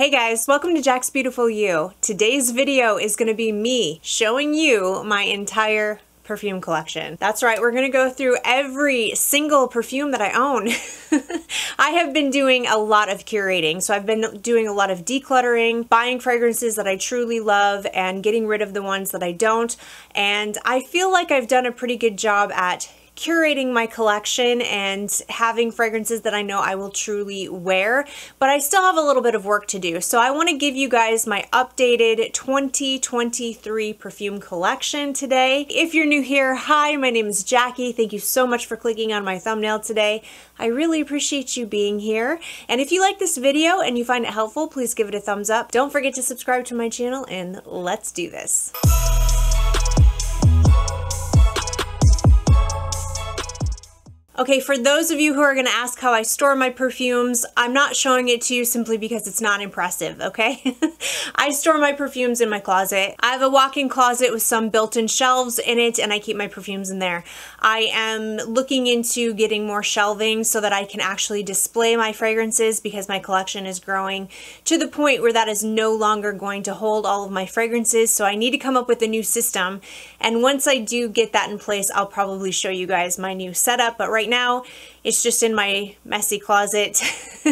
Hey guys, welcome to Jax Beautiful You. Today's video is going to be me showing you my entire perfume collection. That's right, we're gonna go through every single perfume that I own. I have been doing a lot of curating, so I've been doing a lot of decluttering, buying fragrances that I truly love, and getting rid of the ones that I don't. And I feel like I've done a pretty good job at curating my collection and having fragrances that I know I will truly wear, but I still have a little bit of work to do. So I want to give you guys my updated 2023 perfume collection today. If you're new here, hi, my name is Jackie. Thank you so much for clicking on my thumbnail today. I really appreciate you being here. And if you like this video and you find it helpful, please give it a thumbs up. Don't forget to subscribe to my channel and let's do this. Okay, for those of you who are gonna ask how I store my perfumes, I'm not showing it to you simply because it's not impressive, okay? I store my perfumes in my closet. I have a walk-in closet with some built-in shelves in it and I keep my perfumes in there. I am looking into getting more shelving so that I can actually display my fragrances because my collection is growing to the point where that is no longer going to hold all of my fragrances. So I need to come up with a new system. And once I do get that in place, I'll probably show you guys my new setup. But right now it's just in my messy closet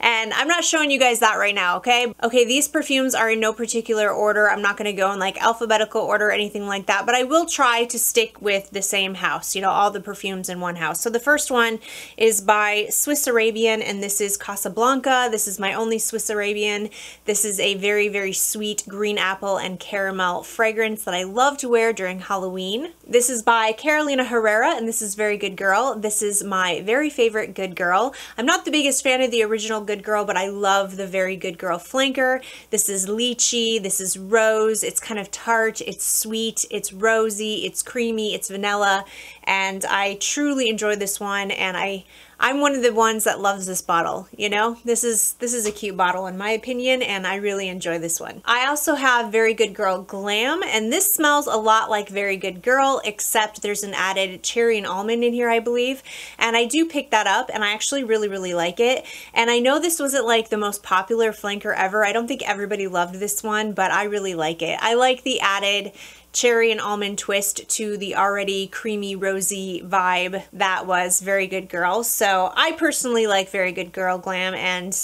and I'm not showing you guys that right now, okay? Okay, these perfumes are in no particular order. I'm not gonna go in like alphabetical order or anything like that, but I will try to stick with the same house, you know, all the perfumes in one house. So the first one is by Swiss Arabian and this is Casablanca. This is my only Swiss Arabian. This is a very, very sweet green apple and caramel fragrance that I love to wear during Halloween. This is by Carolina Herrera and this is Very Good Girl. This is my very favorite Good Girl. I'm not the biggest fan of the original Good Girl, but I love the Very Good Girl flanker. This is lychee, this is rose, it's kind of tart, it's sweet, it's rosy, it's creamy, it's vanilla, and I truly enjoy this one, and I I'm one of the ones that loves this bottle, you know? This is this is a cute bottle in my opinion and I really enjoy this one. I also have Very Good Girl Glam and this smells a lot like Very Good Girl except there's an added cherry and almond in here I believe and I do pick that up and I actually really really like it and I know this wasn't like the most popular flanker ever. I don't think everybody loved this one but I really like it. I like the added cherry and almond twist to the already creamy rosy vibe that was Very Good Girl. So I personally like Very Good Girl Glam and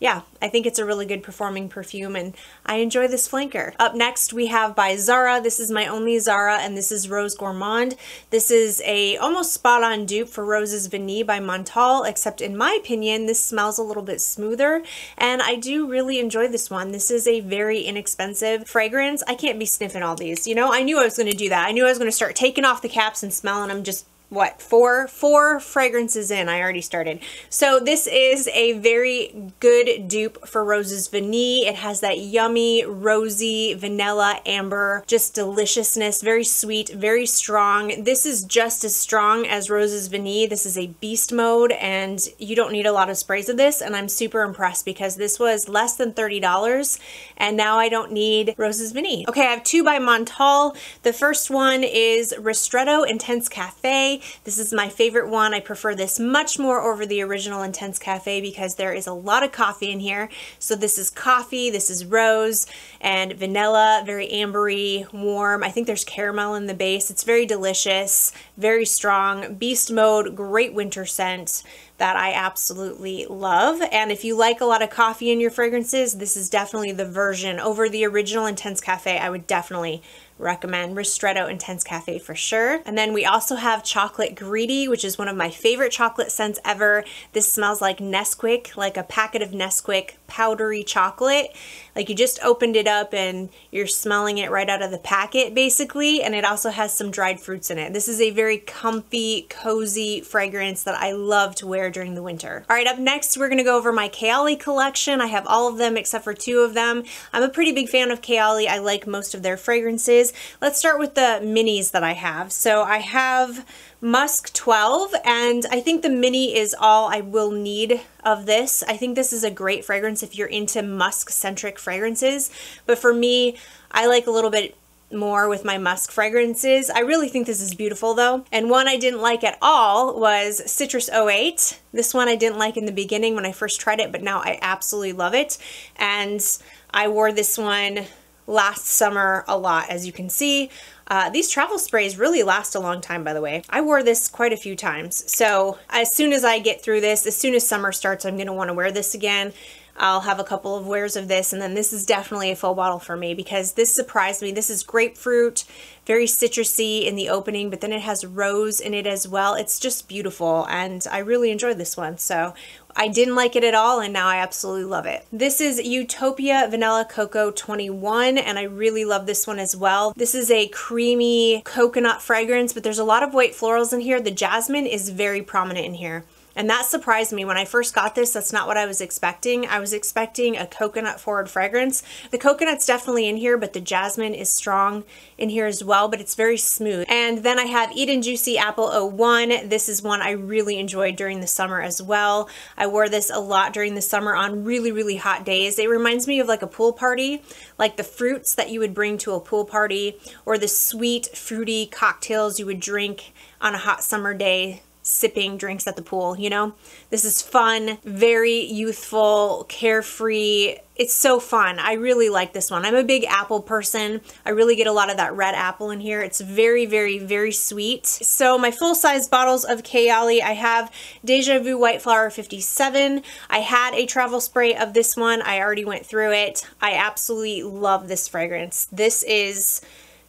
yeah, I think it's a really good performing perfume and I enjoy this flanker. Up next we have by Zara. This is my only Zara and this is Rose Gourmand. This is a almost spot on dupe for Roses Vanille by Montale except in my opinion this smells a little bit smoother and I do really enjoy this one. This is a very inexpensive fragrance. I can't be sniffing all these. You know, I knew I was going to do that. I knew I was going to start taking off the caps and smelling them just what four four fragrances in I already started. So this is a very good dupe for Roses Vanille. It has that yummy rosy vanilla amber just deliciousness very sweet very strong. This is just as strong as Roses Vanille. This is a beast mode and you don't need a lot of sprays of this and I'm super impressed because this was less than $30 and now I don't need Roses Vanille. Okay I have two by Montale. The first one is Ristretto Intense Cafe this is my favorite one. I prefer this much more over the original Intense Cafe because there is a lot of coffee in here. So this is coffee, this is rose, and vanilla, very ambery, warm. I think there's caramel in the base. It's very delicious, very strong. Beast Mode, great winter scent that I absolutely love. And if you like a lot of coffee in your fragrances, this is definitely the version over the original Intense Cafe. I would definitely recommend Ristretto Intense Cafe for sure. And then we also have Chocolate Greedy, which is one of my favorite chocolate scents ever. This smells like Nesquik, like a packet of Nesquik powdery chocolate. Like you just opened it up and you're smelling it right out of the packet basically. And it also has some dried fruits in it. This is a very comfy, cozy fragrance that I love to wear during the winter. All right, up next, we're gonna go over my Kayali collection. I have all of them except for two of them. I'm a pretty big fan of Kayali. I like most of their fragrances. Let's start with the minis that I have. So I have Musk 12 and I think the mini is all I will need of this. I think this is a great fragrance if you're into musk centric fragrances but for me I like a little bit more with my musk fragrances. I really think this is beautiful though. And one I didn't like at all was Citrus 08. This one I didn't like in the beginning when I first tried it, but now I absolutely love it. And I wore this one last summer a lot, as you can see. Uh, these travel sprays really last a long time, by the way. I wore this quite a few times. So as soon as I get through this, as soon as summer starts, I'm going to want to wear this again. I'll have a couple of wears of this and then this is definitely a full bottle for me because this surprised me. This is grapefruit, very citrusy in the opening, but then it has rose in it as well. It's just beautiful and I really enjoyed this one. So I didn't like it at all and now I absolutely love it. This is Utopia Vanilla Coco 21 and I really love this one as well. This is a creamy coconut fragrance but there's a lot of white florals in here. The jasmine is very prominent in here. And that surprised me when I first got this. That's not what I was expecting. I was expecting a coconut forward fragrance. The coconut's definitely in here, but the jasmine is strong in here as well, but it's very smooth. And then I have Eden Juicy Apple 01. This is one I really enjoyed during the summer as well. I wore this a lot during the summer on really, really hot days. It reminds me of like a pool party, like the fruits that you would bring to a pool party or the sweet, fruity cocktails you would drink on a hot summer day sipping drinks at the pool, you know? This is fun, very youthful, carefree. It's so fun. I really like this one. I'm a big apple person. I really get a lot of that red apple in here. It's very, very, very sweet. So my full-size bottles of Kayali, I have Deja Vu White Flower 57. I had a travel spray of this one. I already went through it. I absolutely love this fragrance. This is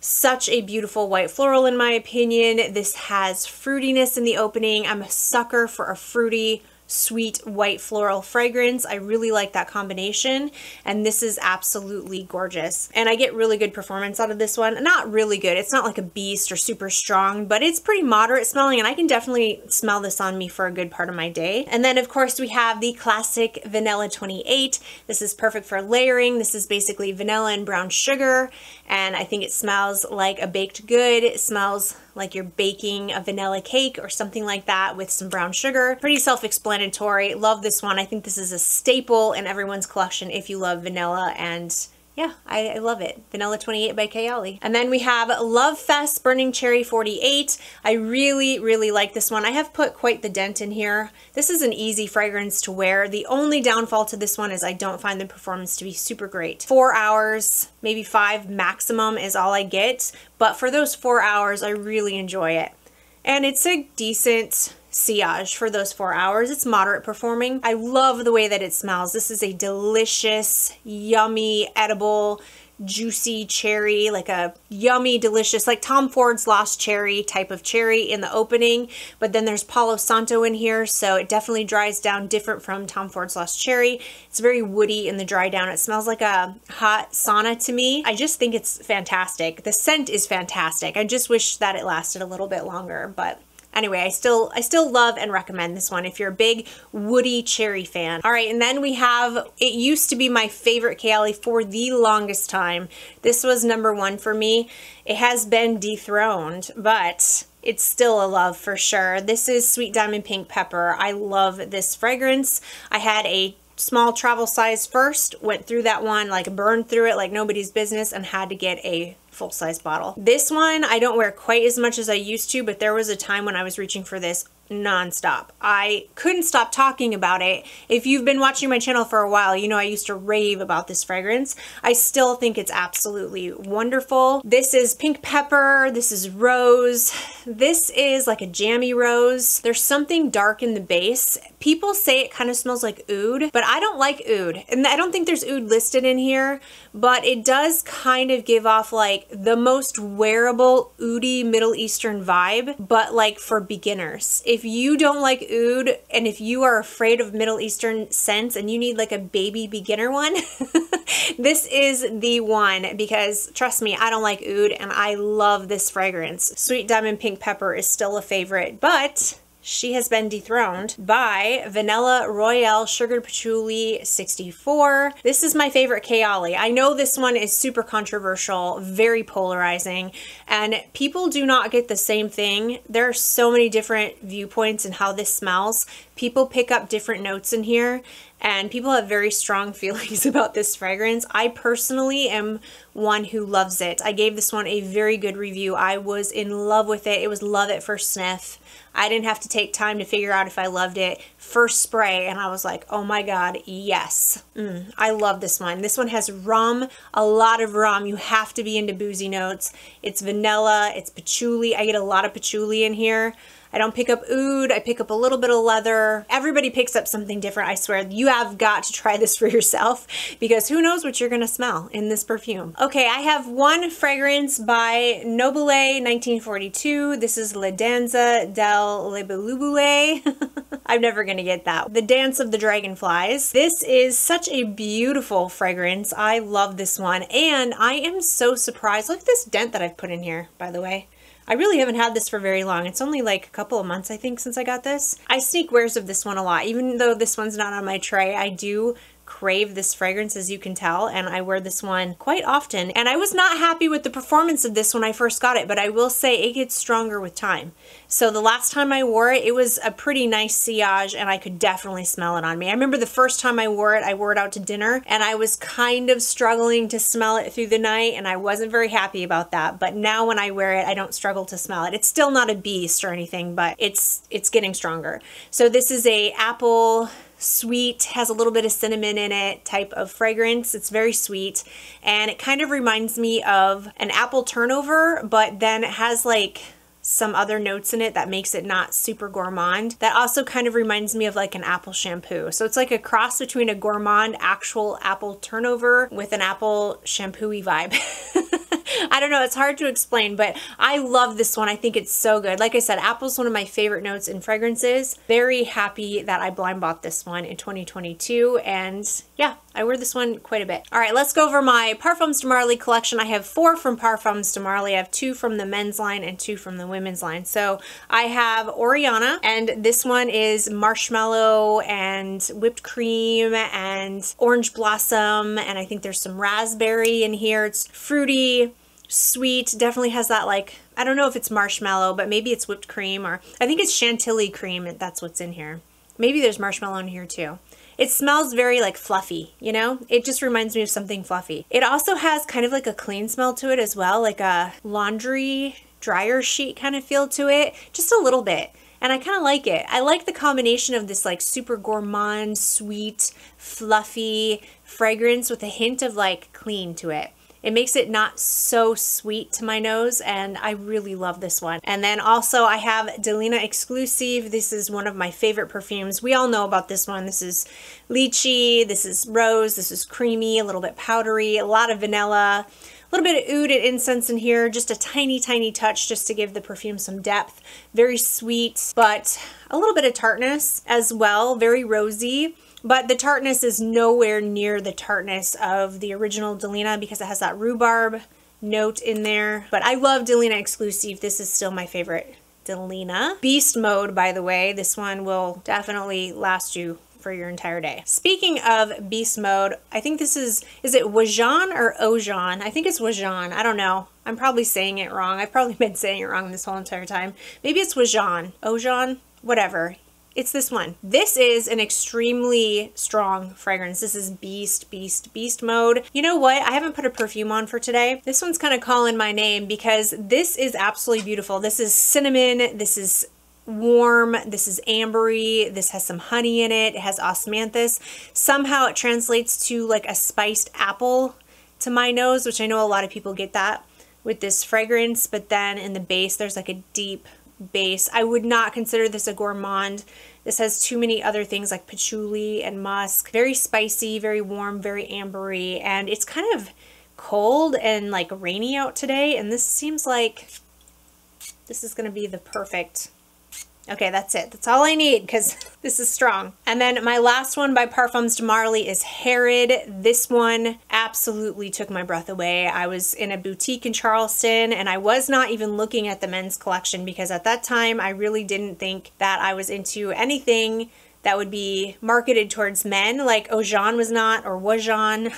such a beautiful white floral in my opinion. This has fruitiness in the opening. I'm a sucker for a fruity sweet white floral fragrance. I really like that combination and this is absolutely gorgeous. And I get really good performance out of this one. Not really good. It's not like a beast or super strong, but it's pretty moderate smelling and I can definitely smell this on me for a good part of my day. And then of course we have the classic Vanilla 28. This is perfect for layering. This is basically vanilla and brown sugar and I think it smells like a baked good. It smells like you're baking a vanilla cake or something like that with some brown sugar. Pretty self-explanatory. Love this one. I think this is a staple in everyone's collection if you love vanilla and yeah, I, I, love it. Vanilla 28 by Kayali. And then we have Love Fest Burning Cherry 48. I really, really like this one. I have put quite the dent in here. This is an easy fragrance to wear. The only downfall to this one is I don't find the performance to be super great. Four hours, maybe five maximum is all I get. But for those four hours, I really enjoy it. And it's a decent sillage for those four hours. It's moderate performing. I love the way that it smells. This is a delicious, yummy, edible, juicy cherry, like a yummy, delicious, like Tom Ford's Lost Cherry type of cherry in the opening. But then there's Palo Santo in here, so it definitely dries down different from Tom Ford's Lost Cherry. It's very woody in the dry down. It smells like a hot sauna to me. I just think it's fantastic. The scent is fantastic. I just wish that it lasted a little bit longer, but Anyway, I still I still love and recommend this one if you're a big woody cherry fan. All right, and then we have, it used to be my favorite Kayali for the longest time. This was number one for me. It has been dethroned, but it's still a love for sure. This is Sweet Diamond Pink Pepper. I love this fragrance. I had a small travel size first, went through that one, like burned through it like nobody's business and had to get a full size bottle. This one I don't wear quite as much as I used to, but there was a time when I was reaching for this nonstop. I couldn't stop talking about it. If you've been watching my channel for a while, you know I used to rave about this fragrance. I still think it's absolutely wonderful. This is pink pepper, this is rose, this is like a jammy rose. There's something dark in the base. People say it kind of smells like oud, but I don't like oud. And I don't think there's oud listed in here, but it does kind of give off like the most wearable oudy Middle Eastern vibe, but like for beginners if you don't like oud and if you are afraid of Middle Eastern scents and you need like a baby beginner one, this is the one because trust me, I don't like oud and I love this fragrance. Sweet Diamond Pink Pepper is still a favorite, but she has been dethroned by Vanilla Royale Sugared Patchouli 64. This is my favorite Kayali. I know this one is super controversial, very polarizing, and people do not get the same thing. There are so many different viewpoints in how this smells. People pick up different notes in here, and people have very strong feelings about this fragrance. I personally am one who loves it. I gave this one a very good review. I was in love with it. It was love at first sniff. I didn't have to take time to figure out if I loved it. First spray, and I was like, oh my god, yes. Mm, I love this one. This one has rum, a lot of rum. You have to be into boozy notes. It's vanilla, it's patchouli. I get a lot of patchouli in here. I don't pick up oud. I pick up a little bit of leather. Everybody picks up something different, I swear. You have got to try this for yourself because who knows what you're going to smell in this perfume. Okay, I have one fragrance by Nobile 1942. This is La Danza del Libellule. I'm never going to get that. The Dance of the Dragonflies. This is such a beautiful fragrance. I love this one. And I am so surprised. Look at this dent that I've put in here, by the way. I really haven't had this for very long. It's only like a couple of months, I think, since I got this. I sneak wears of this one a lot. Even though this one's not on my tray, I do crave this fragrance as you can tell and I wear this one quite often and I was not happy with the performance of this when I first got it but I will say it gets stronger with time. So the last time I wore it, it was a pretty nice sillage and I could definitely smell it on me. I remember the first time I wore it, I wore it out to dinner and I was kind of struggling to smell it through the night and I wasn't very happy about that. But now when I wear it, I don't struggle to smell it. It's still not a beast or anything, but it's it's getting stronger. So this is a apple sweet, has a little bit of cinnamon in it type of fragrance. It's very sweet and it kind of reminds me of an apple turnover, but then it has like some other notes in it that makes it not super gourmand. That also kind of reminds me of like an apple shampoo. So it's like a cross between a gourmand actual apple turnover with an apple shampooy vibe. I don't know, it's hard to explain, but I love this one. I think it's so good. Like I said, apple's one of my favorite notes in fragrances. Very happy that I blind bought this one in 2022 and yeah, I wear this one quite a bit. All right, let's go over my Parfums de Marly collection. I have four from Parfums de Marly. I have two from the men's line and two from the women's line. So I have Oriana, and this one is marshmallow and whipped cream and orange blossom, and I think there's some raspberry in here. It's fruity, sweet, definitely has that like, I don't know if it's marshmallow, but maybe it's whipped cream or I think it's chantilly cream. That's what's in here. Maybe there's marshmallow in here too. It smells very like fluffy, you know? It just reminds me of something fluffy. It also has kind of like a clean smell to it as well, like a laundry dryer sheet kind of feel to it, just a little bit. And I kind of like it. I like the combination of this like super gourmand, sweet, fluffy fragrance with a hint of like clean to it. It makes it not so sweet to my nose and I really love this one. And then also I have Delina Exclusive. This is one of my favorite perfumes. We all know about this one. This is lychee, this is rose, this is creamy, a little bit powdery, a lot of vanilla, a little bit of oud and incense in here, just a tiny, tiny touch just to give the perfume some depth. Very sweet, but a little bit of tartness as well, very rosy. But the tartness is nowhere near the tartness of the original Delina because it has that rhubarb note in there. But I love Delina Exclusive. This is still my favorite Delina. Beast Mode, by the way. This one will definitely last you for your entire day. Speaking of beast mode, I think this is, is it Wajan or Ojan? I think it's Wajan. I don't know. I'm probably saying it wrong. I've probably been saying it wrong this whole entire time. Maybe it's Wajan. Ojan? Whatever. It's this one. This is an extremely strong fragrance. This is Beast, Beast, Beast mode. You know what? I haven't put a perfume on for today. This one's kind of calling my name because this is absolutely beautiful. This is cinnamon. This is warm. This is ambery. This has some honey in it. It has osmanthus. Somehow it translates to like a spiced apple to my nose, which I know a lot of people get that with this fragrance. But then in the base, there's like a deep base. I would not consider this a gourmand. This has too many other things like patchouli and musk. Very spicy, very warm, very ambery, and it's kind of cold and like rainy out today, and this seems like this is going to be the perfect Okay, that's it. That's all I need because this is strong. And then my last one by Parfums de Marly is Herod. This one absolutely took my breath away. I was in a boutique in Charleston and I was not even looking at the men's collection because at that time I really didn't think that I was into anything that would be marketed towards men like Ojan was not or Wajan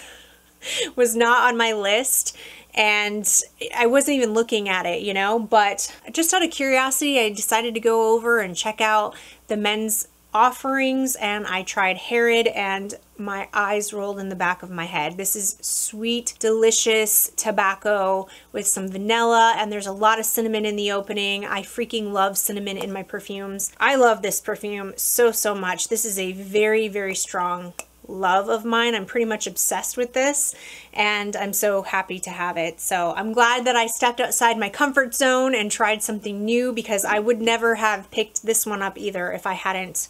was not on my list and I wasn't even looking at it, you know, but just out of curiosity, I decided to go over and check out the men's offerings and I tried Herod and my eyes rolled in the back of my head. This is sweet, delicious tobacco with some vanilla and there's a lot of cinnamon in the opening. I freaking love cinnamon in my perfumes. I love this perfume so, so much. This is a very, very strong love of mine. I'm pretty much obsessed with this and I'm so happy to have it. So I'm glad that I stepped outside my comfort zone and tried something new because I would never have picked this one up either if I hadn't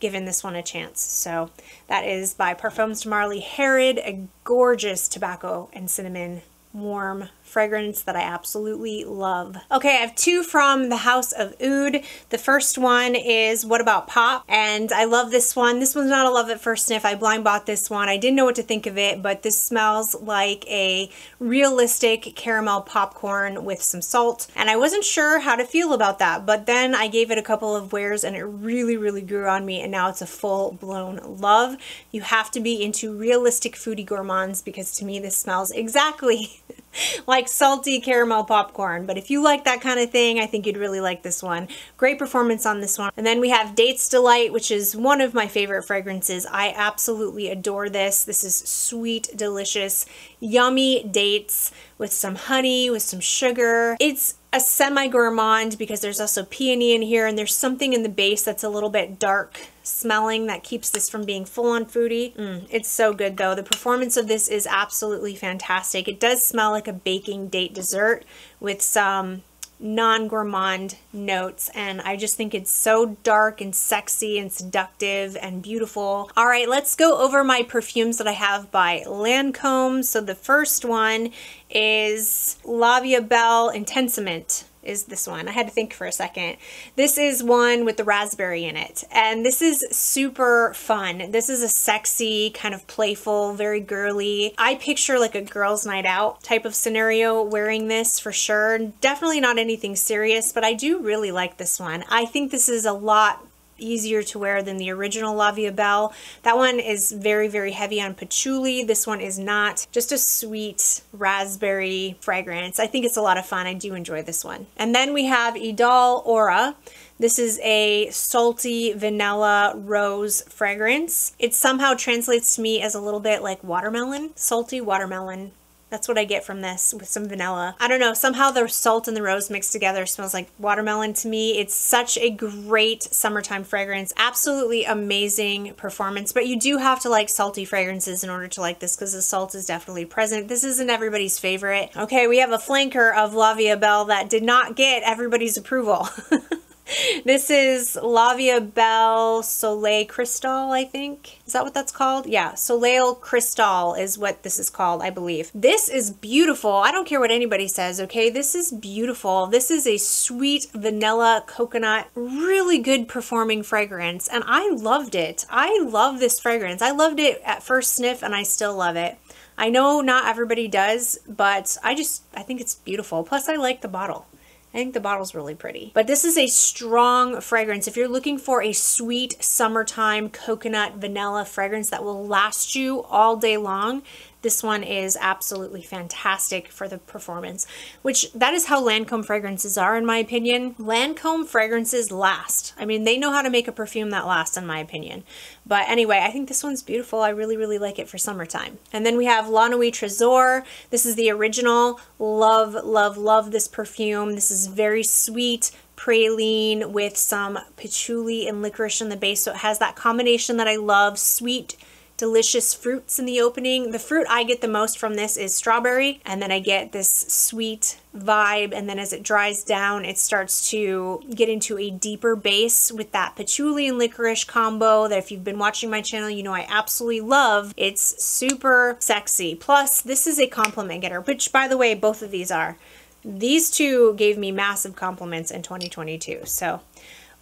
given this one a chance. So that is by Parfums de Marly Herod, a gorgeous tobacco and cinnamon warm fragrance that I absolutely love. Okay, I have two from the House of Oud. The first one is What About Pop? And I love this one. This one's not a love at first sniff. I blind bought this one. I didn't know what to think of it, but this smells like a realistic caramel popcorn with some salt. And I wasn't sure how to feel about that, but then I gave it a couple of wears and it really, really grew on me. And now it's a full blown love. You have to be into realistic foodie gourmands because to me this smells exactly like salty caramel popcorn. But if you like that kind of thing, I think you'd really like this one. Great performance on this one. And then we have Dates Delight, which is one of my favorite fragrances. I absolutely adore this. This is sweet, delicious, yummy dates with some honey, with some sugar. It's a semi-gourmand because there's also peony in here and there's something in the base that's a little bit dark smelling that keeps this from being full-on foodie. Mm, it's so good though. The performance of this is absolutely fantastic. It does smell like a baking date dessert with some non-gourmand notes and I just think it's so dark and sexy and seductive and beautiful. All right, let's go over my perfumes that I have by Lancome. So the first one is La Vie Belle Intensément is this one. I had to think for a second. This is one with the raspberry in it. And this is super fun. This is a sexy, kind of playful, very girly. I picture like a girls night out type of scenario wearing this for sure. Definitely not anything serious, but I do really like this one. I think this is a lot easier to wear than the original La Vie Belle. That one is very, very heavy on patchouli. This one is not. Just a sweet raspberry fragrance. I think it's a lot of fun. I do enjoy this one. And then we have Idole Aura. This is a salty vanilla rose fragrance. It somehow translates to me as a little bit like watermelon, salty watermelon that's what I get from this with some vanilla. I don't know, somehow the salt and the rose mixed together smells like watermelon to me. It's such a great summertime fragrance. Absolutely amazing performance, but you do have to like salty fragrances in order to like this because the salt is definitely present. This isn't everybody's favorite. Okay, we have a flanker of La Vie Belle that did not get everybody's approval. this is La Bell Soleil Cristal, I think. Is that what that's called? Yeah, Soleil Cristal is what this is called, I believe. This is beautiful. I don't care what anybody says, okay? This is beautiful. This is a sweet vanilla coconut, really good performing fragrance, and I loved it. I love this fragrance. I loved it at first sniff, and I still love it. I know not everybody does, but I just, I think it's beautiful. Plus, I like the bottle. I think the bottle's really pretty. But this is a strong fragrance. If you're looking for a sweet summertime coconut vanilla fragrance that will last you all day long, this one is absolutely fantastic for the performance, which that is how Lancome fragrances are in my opinion. Lancome fragrances last. I mean, they know how to make a perfume that lasts in my opinion. But anyway, I think this one's beautiful. I really, really like it for summertime. And then we have La Nuit Trésor. This is the original. Love, love, love this perfume. This is very sweet, praline with some patchouli and licorice in the base. So it has that combination that I love, sweet, delicious fruits in the opening. The fruit I get the most from this is strawberry and then I get this sweet vibe and then as it dries down it starts to get into a deeper base with that patchouli and licorice combo that if you've been watching my channel you know I absolutely love. It's super sexy. Plus this is a compliment getter which by the way both of these are. These two gave me massive compliments in 2022 so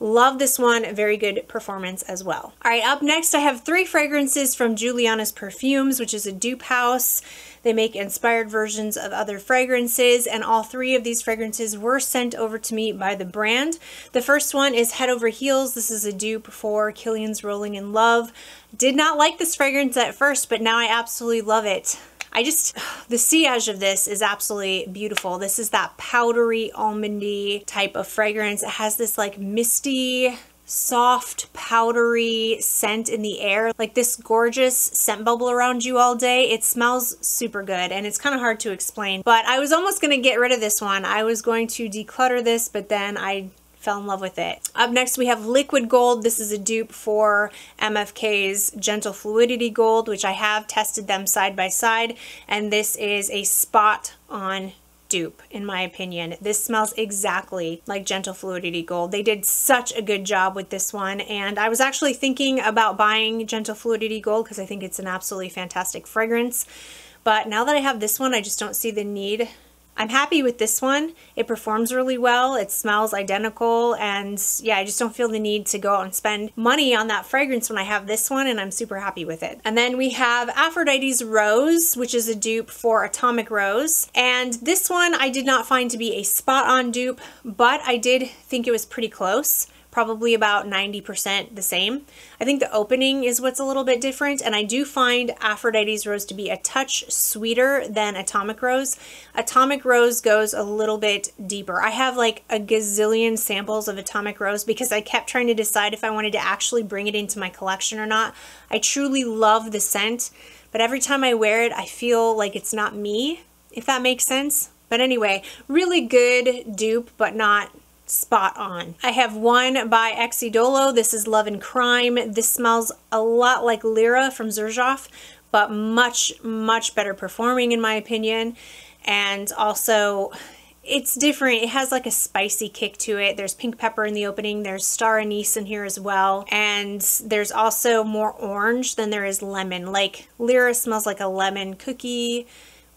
Love this one. Very good performance as well. All right, up next I have three fragrances from Juliana's Perfumes, which is a dupe house. They make inspired versions of other fragrances, and all three of these fragrances were sent over to me by the brand. The first one is Head Over Heels. This is a dupe for Kilian's Rolling in Love. Did not like this fragrance at first, but now I absolutely love it. I just, the sillage of this is absolutely beautiful. This is that powdery almondy type of fragrance. It has this like misty soft, powdery scent in the air, like this gorgeous scent bubble around you all day. It smells super good and it's kind of hard to explain, but I was almost going to get rid of this one. I was going to declutter this, but then I fell in love with it. Up next we have Liquid Gold. This is a dupe for MFK's Gentle Fluidity Gold, which I have tested them side by side, and this is a spot on dupe in my opinion. This smells exactly like Gentle Fluidity Gold. They did such a good job with this one and I was actually thinking about buying Gentle Fluidity Gold because I think it's an absolutely fantastic fragrance. But now that I have this one, I just don't see the need I'm happy with this one. It performs really well. It smells identical. And yeah, I just don't feel the need to go out and spend money on that fragrance when I have this one and I'm super happy with it. And then we have Aphrodite's Rose, which is a dupe for Atomic Rose. And this one I did not find to be a spot on dupe, but I did think it was pretty close probably about 90% the same. I think the opening is what's a little bit different, and I do find Aphrodite's Rose to be a touch sweeter than Atomic Rose. Atomic Rose goes a little bit deeper. I have like a gazillion samples of Atomic Rose because I kept trying to decide if I wanted to actually bring it into my collection or not. I truly love the scent, but every time I wear it, I feel like it's not me, if that makes sense. But anyway, really good dupe, but not spot on. I have one by Xydolo. This is Love and Crime. This smells a lot like Lyra from Xerjoff, but much, much better performing in my opinion. And also, it's different. It has like a spicy kick to it. There's pink pepper in the opening. There's star anise in here as well. And there's also more orange than there is lemon. Like Lyra smells like a lemon cookie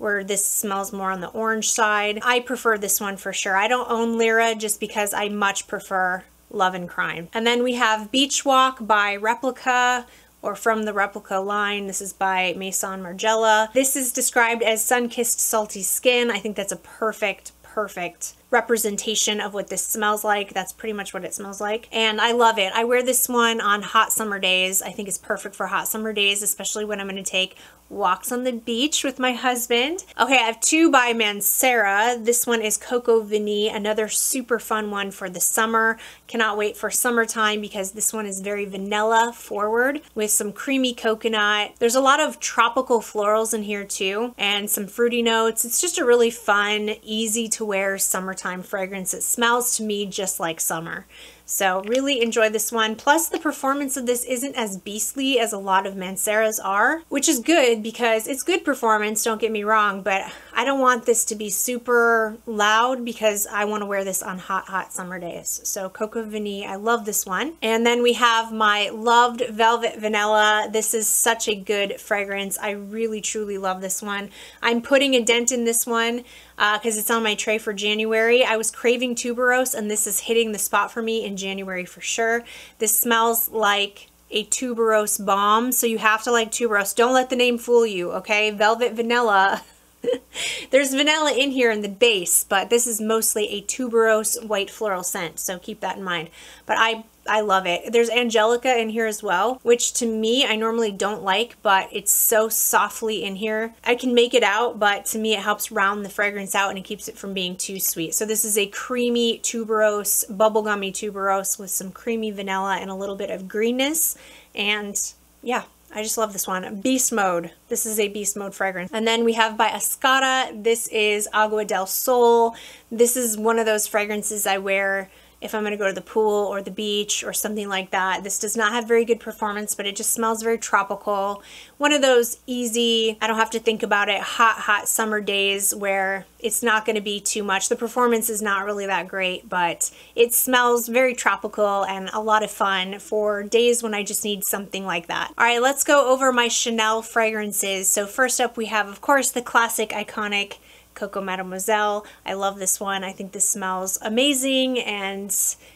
where this smells more on the orange side. I prefer this one for sure. I don't own Lyra just because I much prefer Love and Crime. And then we have Beach Walk by Replica or from the Replica line. This is by Maison Margiela. This is described as sun-kissed salty skin. I think that's a perfect, perfect representation of what this smells like. That's pretty much what it smells like. And I love it. I wear this one on hot summer days. I think it's perfect for hot summer days, especially when I'm going to take walks on the beach with my husband. Okay, I have two by Mancera. This one is Coco Vanille, another super fun one for the summer. Cannot wait for summertime because this one is very vanilla forward with some creamy coconut. There's a lot of tropical florals in here too and some fruity notes. It's just a really fun, easy to wear summertime fragrance. It smells to me just like summer. So really enjoy this one. Plus the performance of this isn't as beastly as a lot of Manceras are, which is good because it's good performance, don't get me wrong, but I don't want this to be super loud because I want to wear this on hot, hot summer days. So Coco Vanille, I love this one. And then we have my loved Velvet Vanilla. This is such a good fragrance. I really, truly love this one. I'm putting a dent in this one because uh, it's on my tray for January. I was craving tuberose and this is hitting the spot for me in January for sure. This smells like a tuberose bomb, so you have to like tuberose. Don't let the name fool you, okay? Velvet Vanilla There's vanilla in here in the base, but this is mostly a tuberose white floral scent, so keep that in mind. But I I love it. There's Angelica in here as well, which to me I normally don't like, but it's so softly in here. I can make it out, but to me it helps round the fragrance out and it keeps it from being too sweet. So this is a creamy tuberose, bubblegummy tuberose with some creamy vanilla and a little bit of greenness. And yeah, I just love this one. Beast Mode. This is a Beast Mode fragrance. And then we have by Escada. This is Agua del Sol. This is one of those fragrances I wear if I'm going to go to the pool or the beach or something like that. This does not have very good performance, but it just smells very tropical. One of those easy, I don't have to think about it, hot, hot summer days where it's not going to be too much. The performance is not really that great, but it smells very tropical and a lot of fun for days when I just need something like that. All right, let's go over my Chanel fragrances. So first up we have, of course, the classic iconic Coco Mademoiselle. I love this one. I think this smells amazing and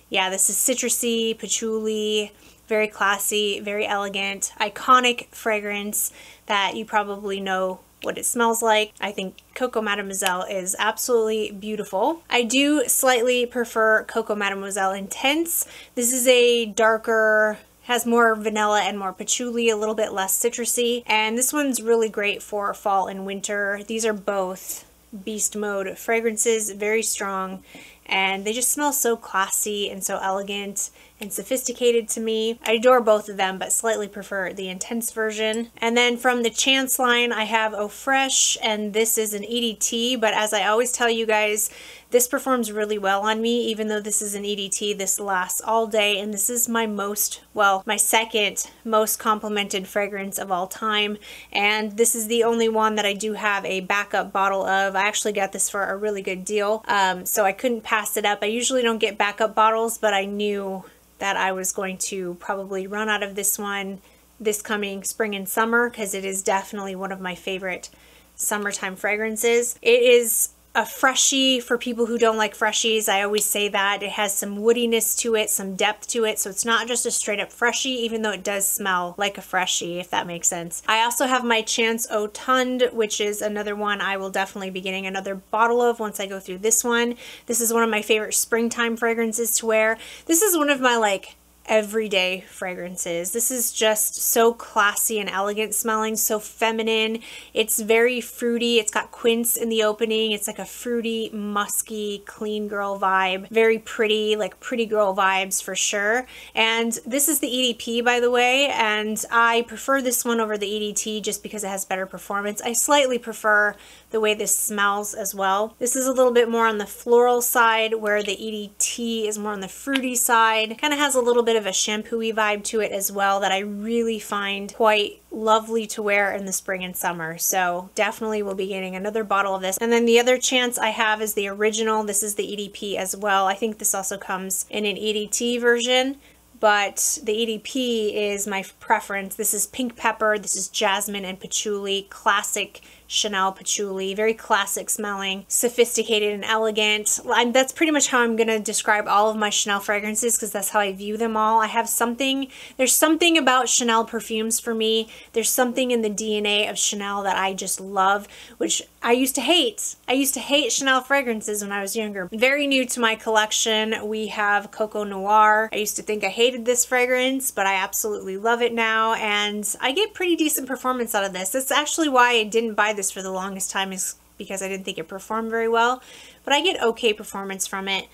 yeah, this is citrusy, patchouli, very classy, very elegant, iconic fragrance that you probably know what it smells like. I think Coco Mademoiselle is absolutely beautiful. I do slightly prefer Coco Mademoiselle Intense. This is a darker has more vanilla and more patchouli, a little bit less citrusy. And this one's really great for fall and winter. These are both beast mode fragrances, very strong, and they just smell so classy and so elegant and sophisticated to me. I adore both of them, but slightly prefer the intense version. And then from the Chance line, I have Eau Fraiche, and this is an EDT, but as I always tell you guys, this performs really well on me, even though this is an EDT, this lasts all day, and this is my most, well, my second most complimented fragrance of all time, and this is the only one that I do have a backup bottle of. I actually got this for a really good deal, um, so I couldn't pass it up. I usually don't get backup bottles, but I knew that I was going to probably run out of this one this coming spring and summer because it is definitely one of my favorite summertime fragrances. It is a freshie for people who don't like freshies. I always say that. It has some woodiness to it, some depth to it, so it's not just a straight up freshie, even though it does smell like a freshie, if that makes sense. I also have my Chance Eau Tendre, which is another one I will definitely be getting another bottle of once I go through this one. This is one of my favorite springtime fragrances to wear. This is one of my like everyday fragrances. This is just so classy and elegant smelling, so feminine. It's very fruity. It's got quince in the opening. It's like a fruity, musky, clean girl vibe. Very pretty, like pretty girl vibes for sure. And this is the EDP, by the way, and I prefer this one over the EDT just because it has better performance. I slightly prefer the way this smells as well. This is a little bit more on the floral side where the EDT is more on the fruity side. Kind of has a little bit of a shampooy vibe to it as well that I really find quite lovely to wear in the spring and summer. So definitely will be getting another bottle of this. And then the other chance I have is the original. This is the EDP as well. I think this also comes in an EDT version but the EDP is my preference. This is pink pepper, this is jasmine and patchouli, classic Chanel patchouli, very classic smelling, sophisticated and elegant. And that's pretty much how I'm going to describe all of my Chanel fragrances because that's how I view them all. I have something, there's something about Chanel perfumes for me. There's something in the DNA of Chanel that I just love, which I used to hate. I used to hate Chanel fragrances when I was younger. Very new to my collection, we have Coco Noir. I used to think I hated this fragrance, but I absolutely love it now, and I get pretty decent performance out of this. That's actually why I didn't buy this for the longest time is because I didn't think it performed very well, but I get okay performance from it.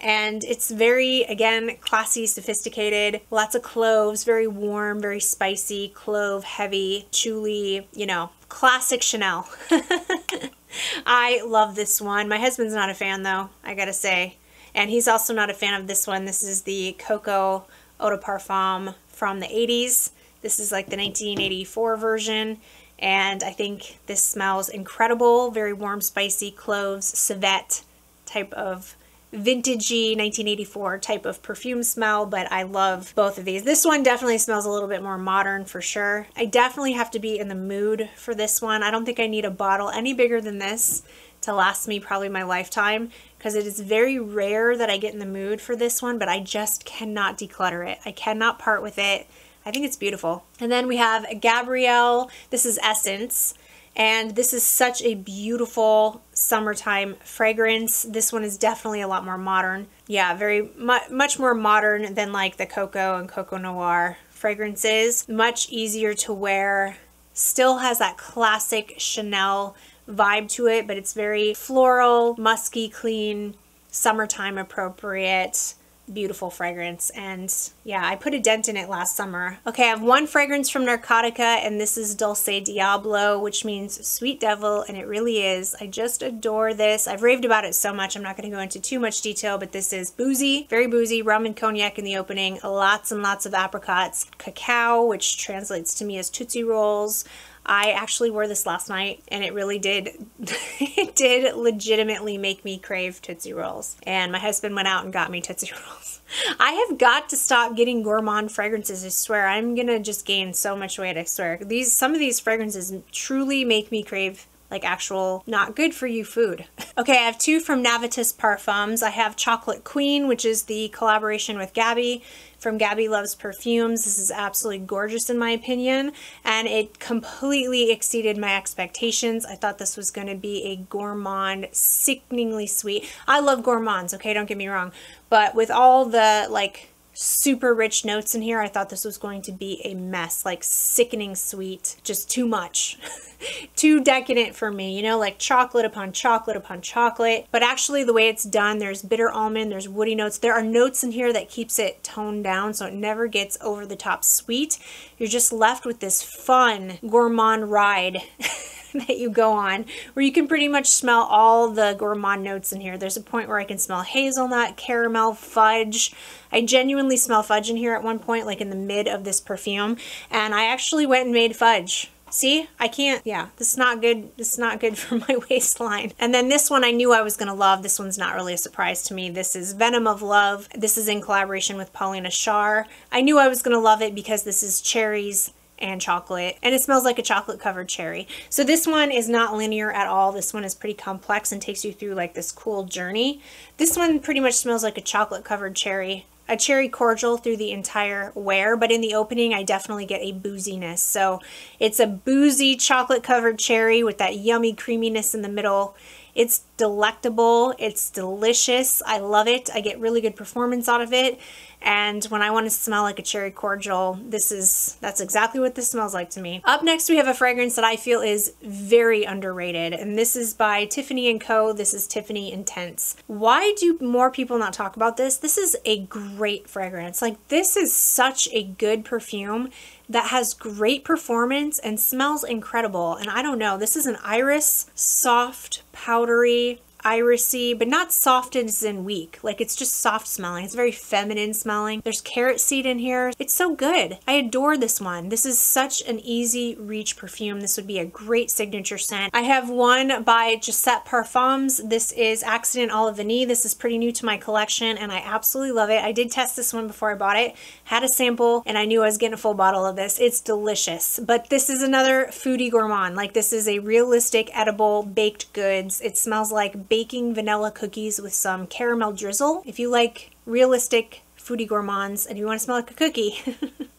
And it's very, again, classy, sophisticated, lots of cloves, very warm, very spicy, clove heavy, chuli, you know, classic Chanel. I love this one. My husband's not a fan though, I gotta say. And he's also not a fan of this one. This is the Coco Eau de Parfum from the 80s. This is like the 1984 version and I think this smells incredible. Very warm, spicy cloves, civet type of vintagey 1984 type of perfume smell, but I love both of these. This one definitely smells a little bit more modern for sure. I definitely have to be in the mood for this one. I don't think I need a bottle any bigger than this to last me probably my lifetime because it is very rare that I get in the mood for this one, but I just cannot declutter it. I cannot part with it. I think it's beautiful. And then we have Gabrielle. This is Essence. And this is such a beautiful summertime fragrance. This one is definitely a lot more modern. Yeah, very mu much more modern than like the Coco and Coco Noir fragrances. Much easier to wear. Still has that classic Chanel vibe to it, but it's very floral, musky, clean, summertime appropriate beautiful fragrance and yeah I put a dent in it last summer. Okay I have one fragrance from Narcotica and this is Dulce Diablo which means sweet devil and it really is. I just adore this. I've raved about it so much I'm not going to go into too much detail but this is boozy very boozy rum and cognac in the opening lots and lots of apricots cacao which translates to me as Tootsie Rolls I actually wore this last night and it really did, it did legitimately make me crave Tootsie Rolls. And my husband went out and got me Tootsie Rolls. I have got to stop getting gourmand fragrances, I swear. I'm gonna just gain so much weight, I swear. These Some of these fragrances truly make me crave like actual not good for you food. okay, I have two from Navitus Parfums. I have Chocolate Queen, which is the collaboration with Gabby from Gabby Loves Perfumes. This is absolutely gorgeous in my opinion, and it completely exceeded my expectations. I thought this was going to be a gourmand, sickeningly sweet. I love gourmands, okay, don't get me wrong, but with all the like super rich notes in here. I thought this was going to be a mess, like sickening sweet, just too much. too decadent for me, you know, like chocolate upon chocolate upon chocolate. But actually the way it's done, there's bitter almond, there's woody notes. There are notes in here that keeps it toned down so it never gets over the top sweet. You're just left with this fun gourmand ride that you go on where you can pretty much smell all the gourmand notes in here. There's a point where I can smell hazelnut, caramel, fudge. I genuinely smell fudge in here at one point, like in the mid of this perfume. And I actually went and made fudge. See, I can't, yeah, this is not good. This is not good for my waistline. And then this one I knew I was going to love. This one's not really a surprise to me. This is Venom of Love. This is in collaboration with Paulina Schar. I knew I was going to love it because this is cherries and chocolate and it smells like a chocolate covered cherry. So this one is not linear at all. This one is pretty complex and takes you through like this cool journey. This one pretty much smells like a chocolate covered cherry a cherry cordial through the entire wear, but in the opening I definitely get a booziness. So it's a boozy chocolate covered cherry with that yummy creaminess in the middle. It's delectable. It's delicious. I love it. I get really good performance out of it. And when I want to smell like a cherry cordial, this is, that's exactly what this smells like to me. Up next, we have a fragrance that I feel is very underrated. And this is by Tiffany & Co. This is Tiffany Intense. Why do more people not talk about this? This is a great fragrance. Like this is such a good perfume that has great performance and smells incredible. And I don't know, this is an iris, soft, powdery, irisy, but not soft as in weak. Like it's just soft smelling. It's very feminine smelling. There's carrot seed in here. It's so good. I adore this one. This is such an easy reach perfume. This would be a great signature scent. I have one by Jousset Parfums. This is Accident à la Vanille. This is pretty new to my collection and I absolutely love it. I did test this one before I bought it, had a sample, and I knew I was getting a full bottle of this. It's delicious. But this is another foodie gourmand. Like this is a realistic edible baked goods. It smells like baking vanilla cookies with some caramel drizzle. If you like realistic foodie gourmands and you want to smell like a cookie,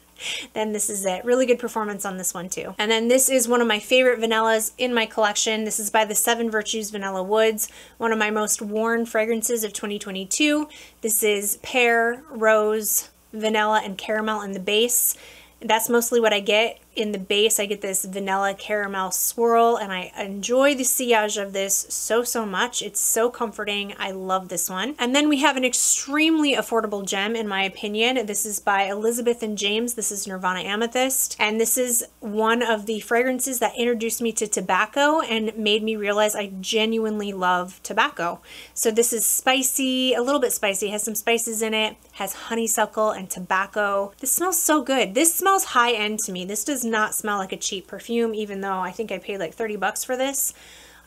then this is it. Really good performance on this one too. And then this is one of my favorite vanillas in my collection. This is by the Seven Virtues Vanilla Woods, one of my most worn fragrances of 2022. This is pear, rose, vanilla, and caramel in the base. That's mostly what I get in the base I get this vanilla caramel swirl and I enjoy the sillage of this so so much. It's so comforting. I love this one. And then we have an extremely affordable gem in my opinion. This is by Elizabeth and James. This is Nirvana Amethyst. And this is one of the fragrances that introduced me to tobacco and made me realize I genuinely love tobacco. So this is spicy a little bit spicy has some spices in it has honeysuckle and tobacco this smells so good this smells high end to me this does not smell like a cheap perfume, even though I think I paid like 30 bucks for this.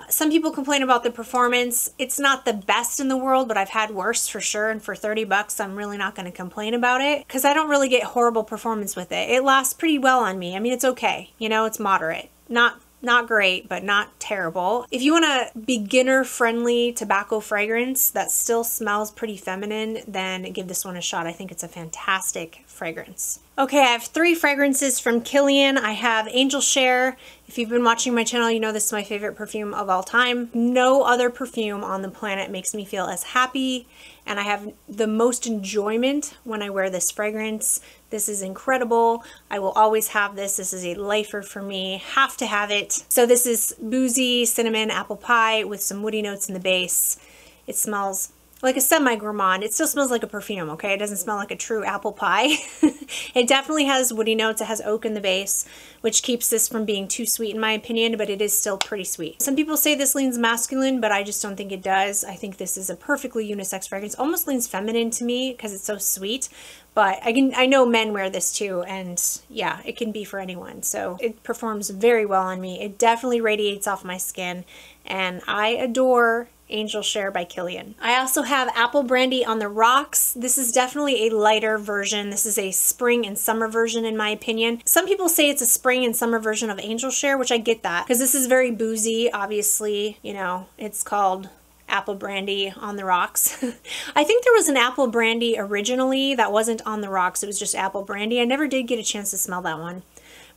Some people complain about the performance. It's not the best in the world, but I've had worse for sure. And for 30 bucks, I'm really not going to complain about it because I don't really get horrible performance with it. It lasts pretty well on me. I mean, it's okay. You know, it's moderate. Not not great, but not terrible. If you want a beginner friendly tobacco fragrance that still smells pretty feminine, then give this one a shot. I think it's a fantastic fragrance. Okay, I have three fragrances from Kilian. I have Angel Share. If you've been watching my channel, you know this is my favorite perfume of all time. No other perfume on the planet makes me feel as happy and I have the most enjoyment when I wear this fragrance. This is incredible. I will always have this. This is a lifer for me. Have to have it. So this is boozy cinnamon apple pie with some woody notes in the base. It smells like a semi-gourmand. It still smells like a perfume, okay? It doesn't smell like a true apple pie. it definitely has woody notes. It has oak in the base, which keeps this from being too sweet in my opinion, but it is still pretty sweet. Some people say this leans masculine, but I just don't think it does. I think this is a perfectly unisex fragrance. Almost leans feminine to me because it's so sweet, but I can I know men wear this too and yeah it can be for anyone so it performs very well on me it definitely radiates off my skin and I adore Angel Share by Kilian. I also have Apple Brandy on the Rocks. This is definitely a lighter version. This is a spring and summer version in my opinion. Some people say it's a spring and summer version of Angel Share, which I get that because this is very boozy. Obviously, you know, it's called apple brandy on the rocks. I think there was an apple brandy originally that wasn't on the rocks. It was just apple brandy. I never did get a chance to smell that one.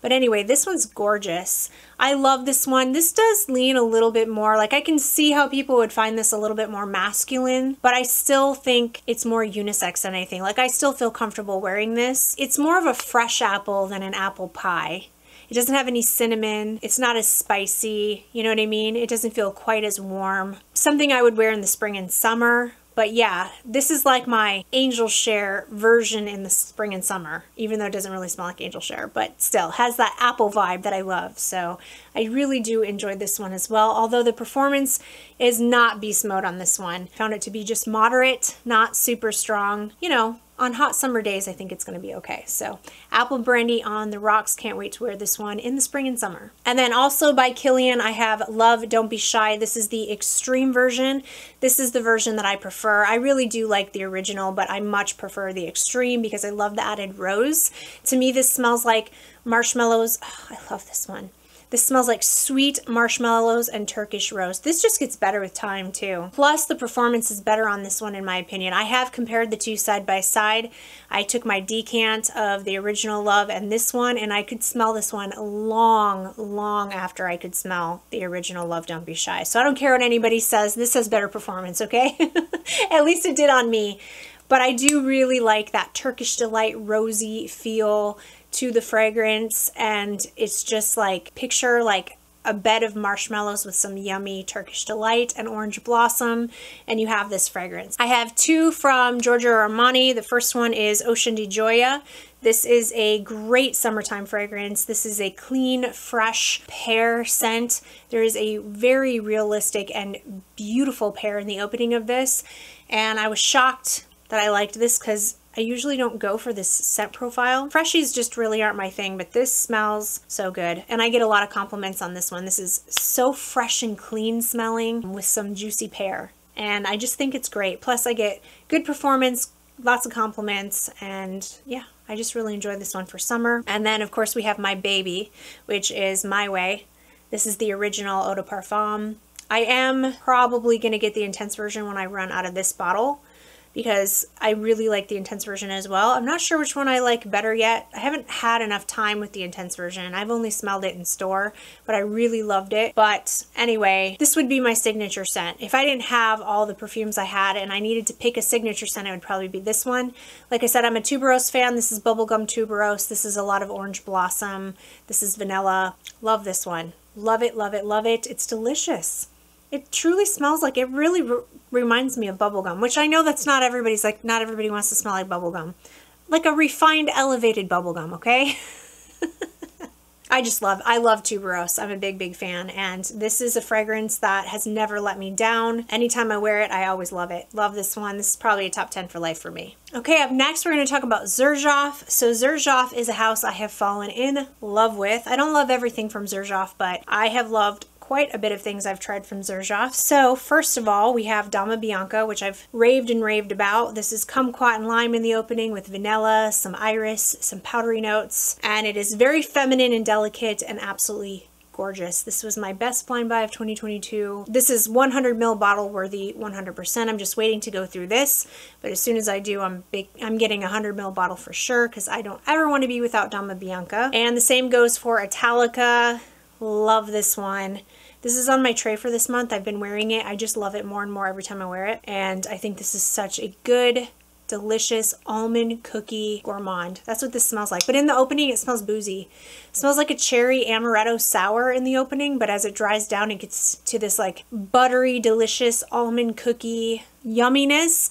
But anyway, this one's gorgeous. I love this one. This does lean a little bit more, like I can see how people would find this a little bit more masculine, but I still think it's more unisex than anything. Like I still feel comfortable wearing this. It's more of a fresh apple than an apple pie. It doesn't have any cinnamon. It's not as spicy. You know what I mean? It doesn't feel quite as warm. Something I would wear in the spring and summer. But yeah, this is like my angel share version in the spring and summer, even though it doesn't really smell like angel share, but still has that apple vibe that I love. So I really do enjoy this one as well, although the performance is not beast mode on this one. Found it to be just moderate, not super strong, you know, on hot summer days, I think it's going to be okay. So Apple Brandy on the rocks. Can't wait to wear this one in the spring and summer. And then also by Kilian, I have Love Don't Be Shy. This is the extreme version. This is the version that I prefer. I really do like the original, but I much prefer the extreme because I love the added rose. To me, this smells like marshmallows. Oh, I love this one. This smells like sweet marshmallows and Turkish rose. This just gets better with time too. Plus the performance is better on this one in my opinion. I have compared the two side by side. I took my decant of the original Love and this one and I could smell this one long, long after I could smell the original Love Don't Be Shy. So I don't care what anybody says. This has better performance, okay? At least it did on me. But I do really like that Turkish Delight rosy feel to the fragrance and it's just like picture like a bed of marshmallows with some yummy Turkish Delight and Orange Blossom, and you have this fragrance. I have two from Giorgio Armani. The first one is Ocean di Gioia. This is a great summertime fragrance. This is a clean, fresh pear scent. There is a very realistic and beautiful pear in the opening of this, and I was shocked that I liked this because I usually don't go for this scent profile. Freshies just really aren't my thing, but this smells so good. And I get a lot of compliments on this one. This is so fresh and clean smelling with some juicy pear. And I just think it's great. Plus I get good performance, lots of compliments, and yeah, I just really enjoy this one for summer. And then of course we have my baby, which is My Way. This is the original Eau de Parfum. I am probably going to get the intense version when I run out of this bottle because I really like the intense version as well. I'm not sure which one I like better yet. I haven't had enough time with the intense version. I've only smelled it in store, but I really loved it. But anyway, this would be my signature scent. If I didn't have all the perfumes I had and I needed to pick a signature scent, it would probably be this one. Like I said, I'm a tuberose fan. This is bubblegum tuberose. This is a lot of orange blossom. This is vanilla. Love this one. Love it, love it, love it. It's delicious. It truly smells like it really re reminds me of bubblegum, which I know that's not everybody's like, not everybody wants to smell like bubblegum. Like a refined, elevated bubblegum, okay? I just love, I love tuberose. I'm a big, big fan. And this is a fragrance that has never let me down. Anytime I wear it, I always love it. Love this one. This is probably a top 10 for life for me. Okay, up next, we're going to talk about Xerjoff. So Xerjoff is a house I have fallen in love with. I don't love everything from Xerjoff, but I have loved quite a bit of things I've tried from Xerjoff. So first of all, we have Dama Bianca, which I've raved and raved about. This is kumquat and lime in the opening with vanilla, some iris, some powdery notes, and it is very feminine and delicate and absolutely gorgeous. This was my best blind buy of 2022. This is 100 ml bottle worthy 100%. I'm just waiting to go through this, but as soon as I do, I'm big, I'm getting a 100 ml bottle for sure because I don't ever want to be without Dama Bianca. And the same goes for Italica. Love this one. This is on my tray for this month. I've been wearing it. I just love it more and more every time I wear it. And I think this is such a good delicious almond cookie gourmand. That's what this smells like. But in the opening, it smells boozy. It smells like a cherry amaretto sour in the opening, but as it dries down, it gets to this like buttery, delicious almond cookie yumminess.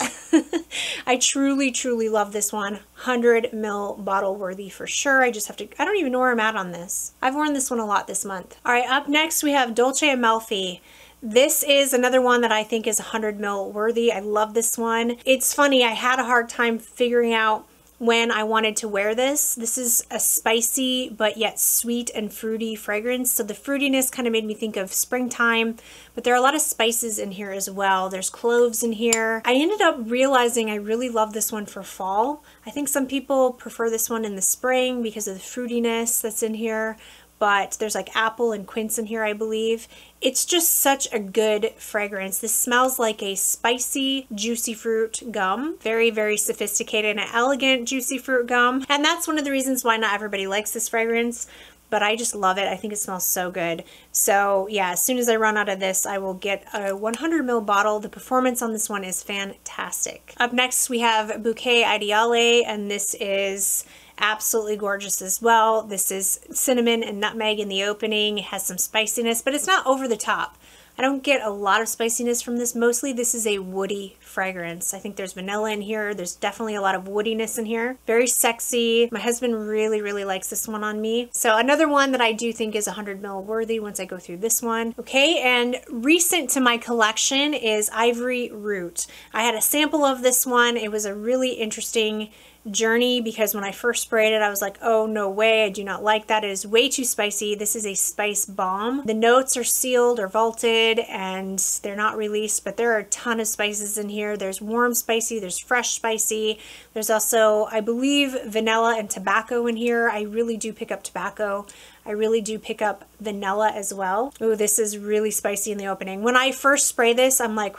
I truly, truly love this one. 100 mil bottle worthy for sure. I just have to, I don't even know where I'm at on this. I've worn this one a lot this month. All right, up next we have Dolce Amalfi. This is another one that I think is 100 mil worthy. I love this one. It's funny, I had a hard time figuring out when I wanted to wear this. This is a spicy but yet sweet and fruity fragrance. So the fruitiness kind of made me think of springtime, but there are a lot of spices in here as well. There's cloves in here. I ended up realizing I really love this one for fall. I think some people prefer this one in the spring because of the fruitiness that's in here, but there's like apple and quince in here, I believe. It's just such a good fragrance. This smells like a spicy, juicy fruit gum. Very, very sophisticated and elegant juicy fruit gum. And that's one of the reasons why not everybody likes this fragrance. but I just love it. I think it smells so good. So yeah, as soon as I run out of this, I will get a 100 ml bottle. The performance on this one is fantastic. Up next, we have Bouquet Ideale, and this is absolutely gorgeous as well. This is cinnamon and nutmeg in the opening. It has some spiciness, but it's not over the top. I don't get a lot of spiciness from this. Mostly this is a woody fragrance. I think there's vanilla in here. There's definitely a lot of woodiness in here. Very sexy. My husband really, really likes this one on me. So another one that I do think is 100 ml worthy once I go through this one. Okay, and recent to my collection is Ivory Route. I had a sample of this one. It was a really interesting journey because when I first sprayed it, I was like, oh, no way, I do not like that. It is way too spicy. This is a spice bomb. The notes are sealed or vaulted and they're not released, but there are a ton of spices in here. There's warm spicy, there's fresh spicy. There's also, I believe, vanilla and tobacco in here. I really do pick up tobacco. I really do pick up vanilla as well. Oh, this is really spicy in the opening. When I first spray this, I'm like,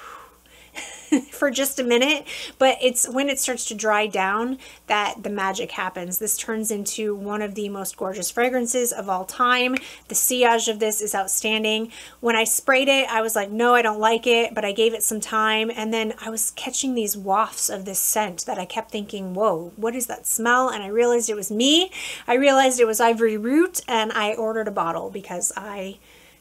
for just a minute, but it's when it starts to dry down that the magic happens. This turns into one of the most gorgeous fragrances of all time. The sillage of this is outstanding. When I sprayed it, I was like, no, I don't like it, but I gave it some time. And then I was catching these wafts of this scent that I kept thinking, whoa, what is that smell? And I realized it was me. I realized it was Ivory Route and I ordered a bottle because I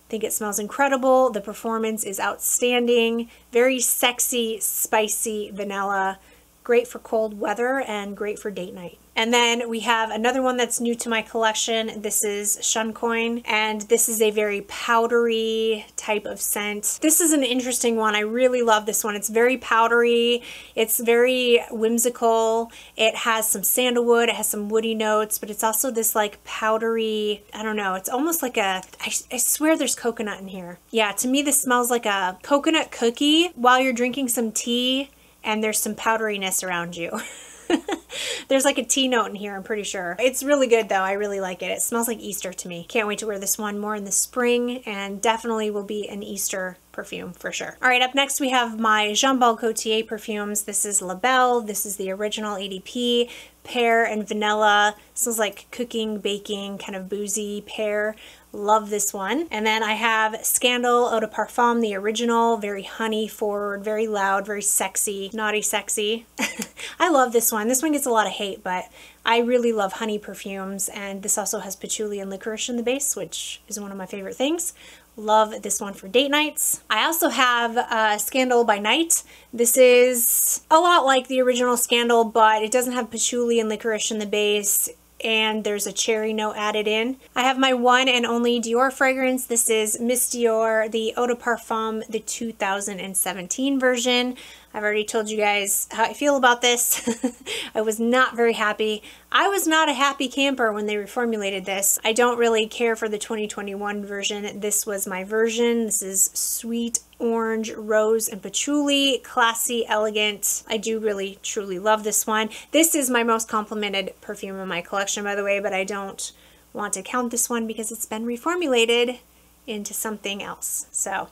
think it smells incredible. The performance is outstanding. Very sexy, spicy vanilla. Great for cold weather and great for date night. And then we have another one that's new to my collection. This is Shuncoin, and this is a very powdery type of scent. This is an interesting one. I really love this one. It's very powdery. It's very whimsical. It has some sandalwood. It has some woody notes, but it's also this like powdery, I don't know. It's almost like a. I, I swear there's coconut in here. Yeah, to me this smells like a coconut cookie while you're drinking some tea and there's some powderiness around you. There's like a tea note in here, I'm pretty sure. It's really good though. I really like it. It smells like Easter to me. Can't wait to wear this one more in the spring and definitely will be an Easter perfume for sure. All right, up next we have my Jean Paul Gaultier perfumes. This is La Belle. This is the original ADP pear and vanilla. This Smells like cooking, baking, kind of boozy pear. Love this one. And then I have Scandal Eau de Parfum, the original, very honey forward, very loud, very sexy, naughty sexy. I love this one. This one gets a lot of hate, but I really love honey perfumes, and this also has patchouli and licorice in the base, which is one of my favorite things. Love this one for date nights. I also have uh, Scandal by Night. This is a lot like the original Scandal, but it doesn't have patchouli and licorice in the base and there's a cherry note added in. I have my one and only Dior fragrance. This is Miss Dior, the Eau de Parfum, the 2017 version. I've already told you guys how I feel about this. I was not very happy. I was not a happy camper when they reformulated this. I don't really care for the 2021 version. This was my version. This is sweet orange, rose, and patchouli. Classy, elegant. I do really, truly love this one. This is my most complimented perfume in my collection, by the way, but I don't want to count this one because it's been reformulated into something else. So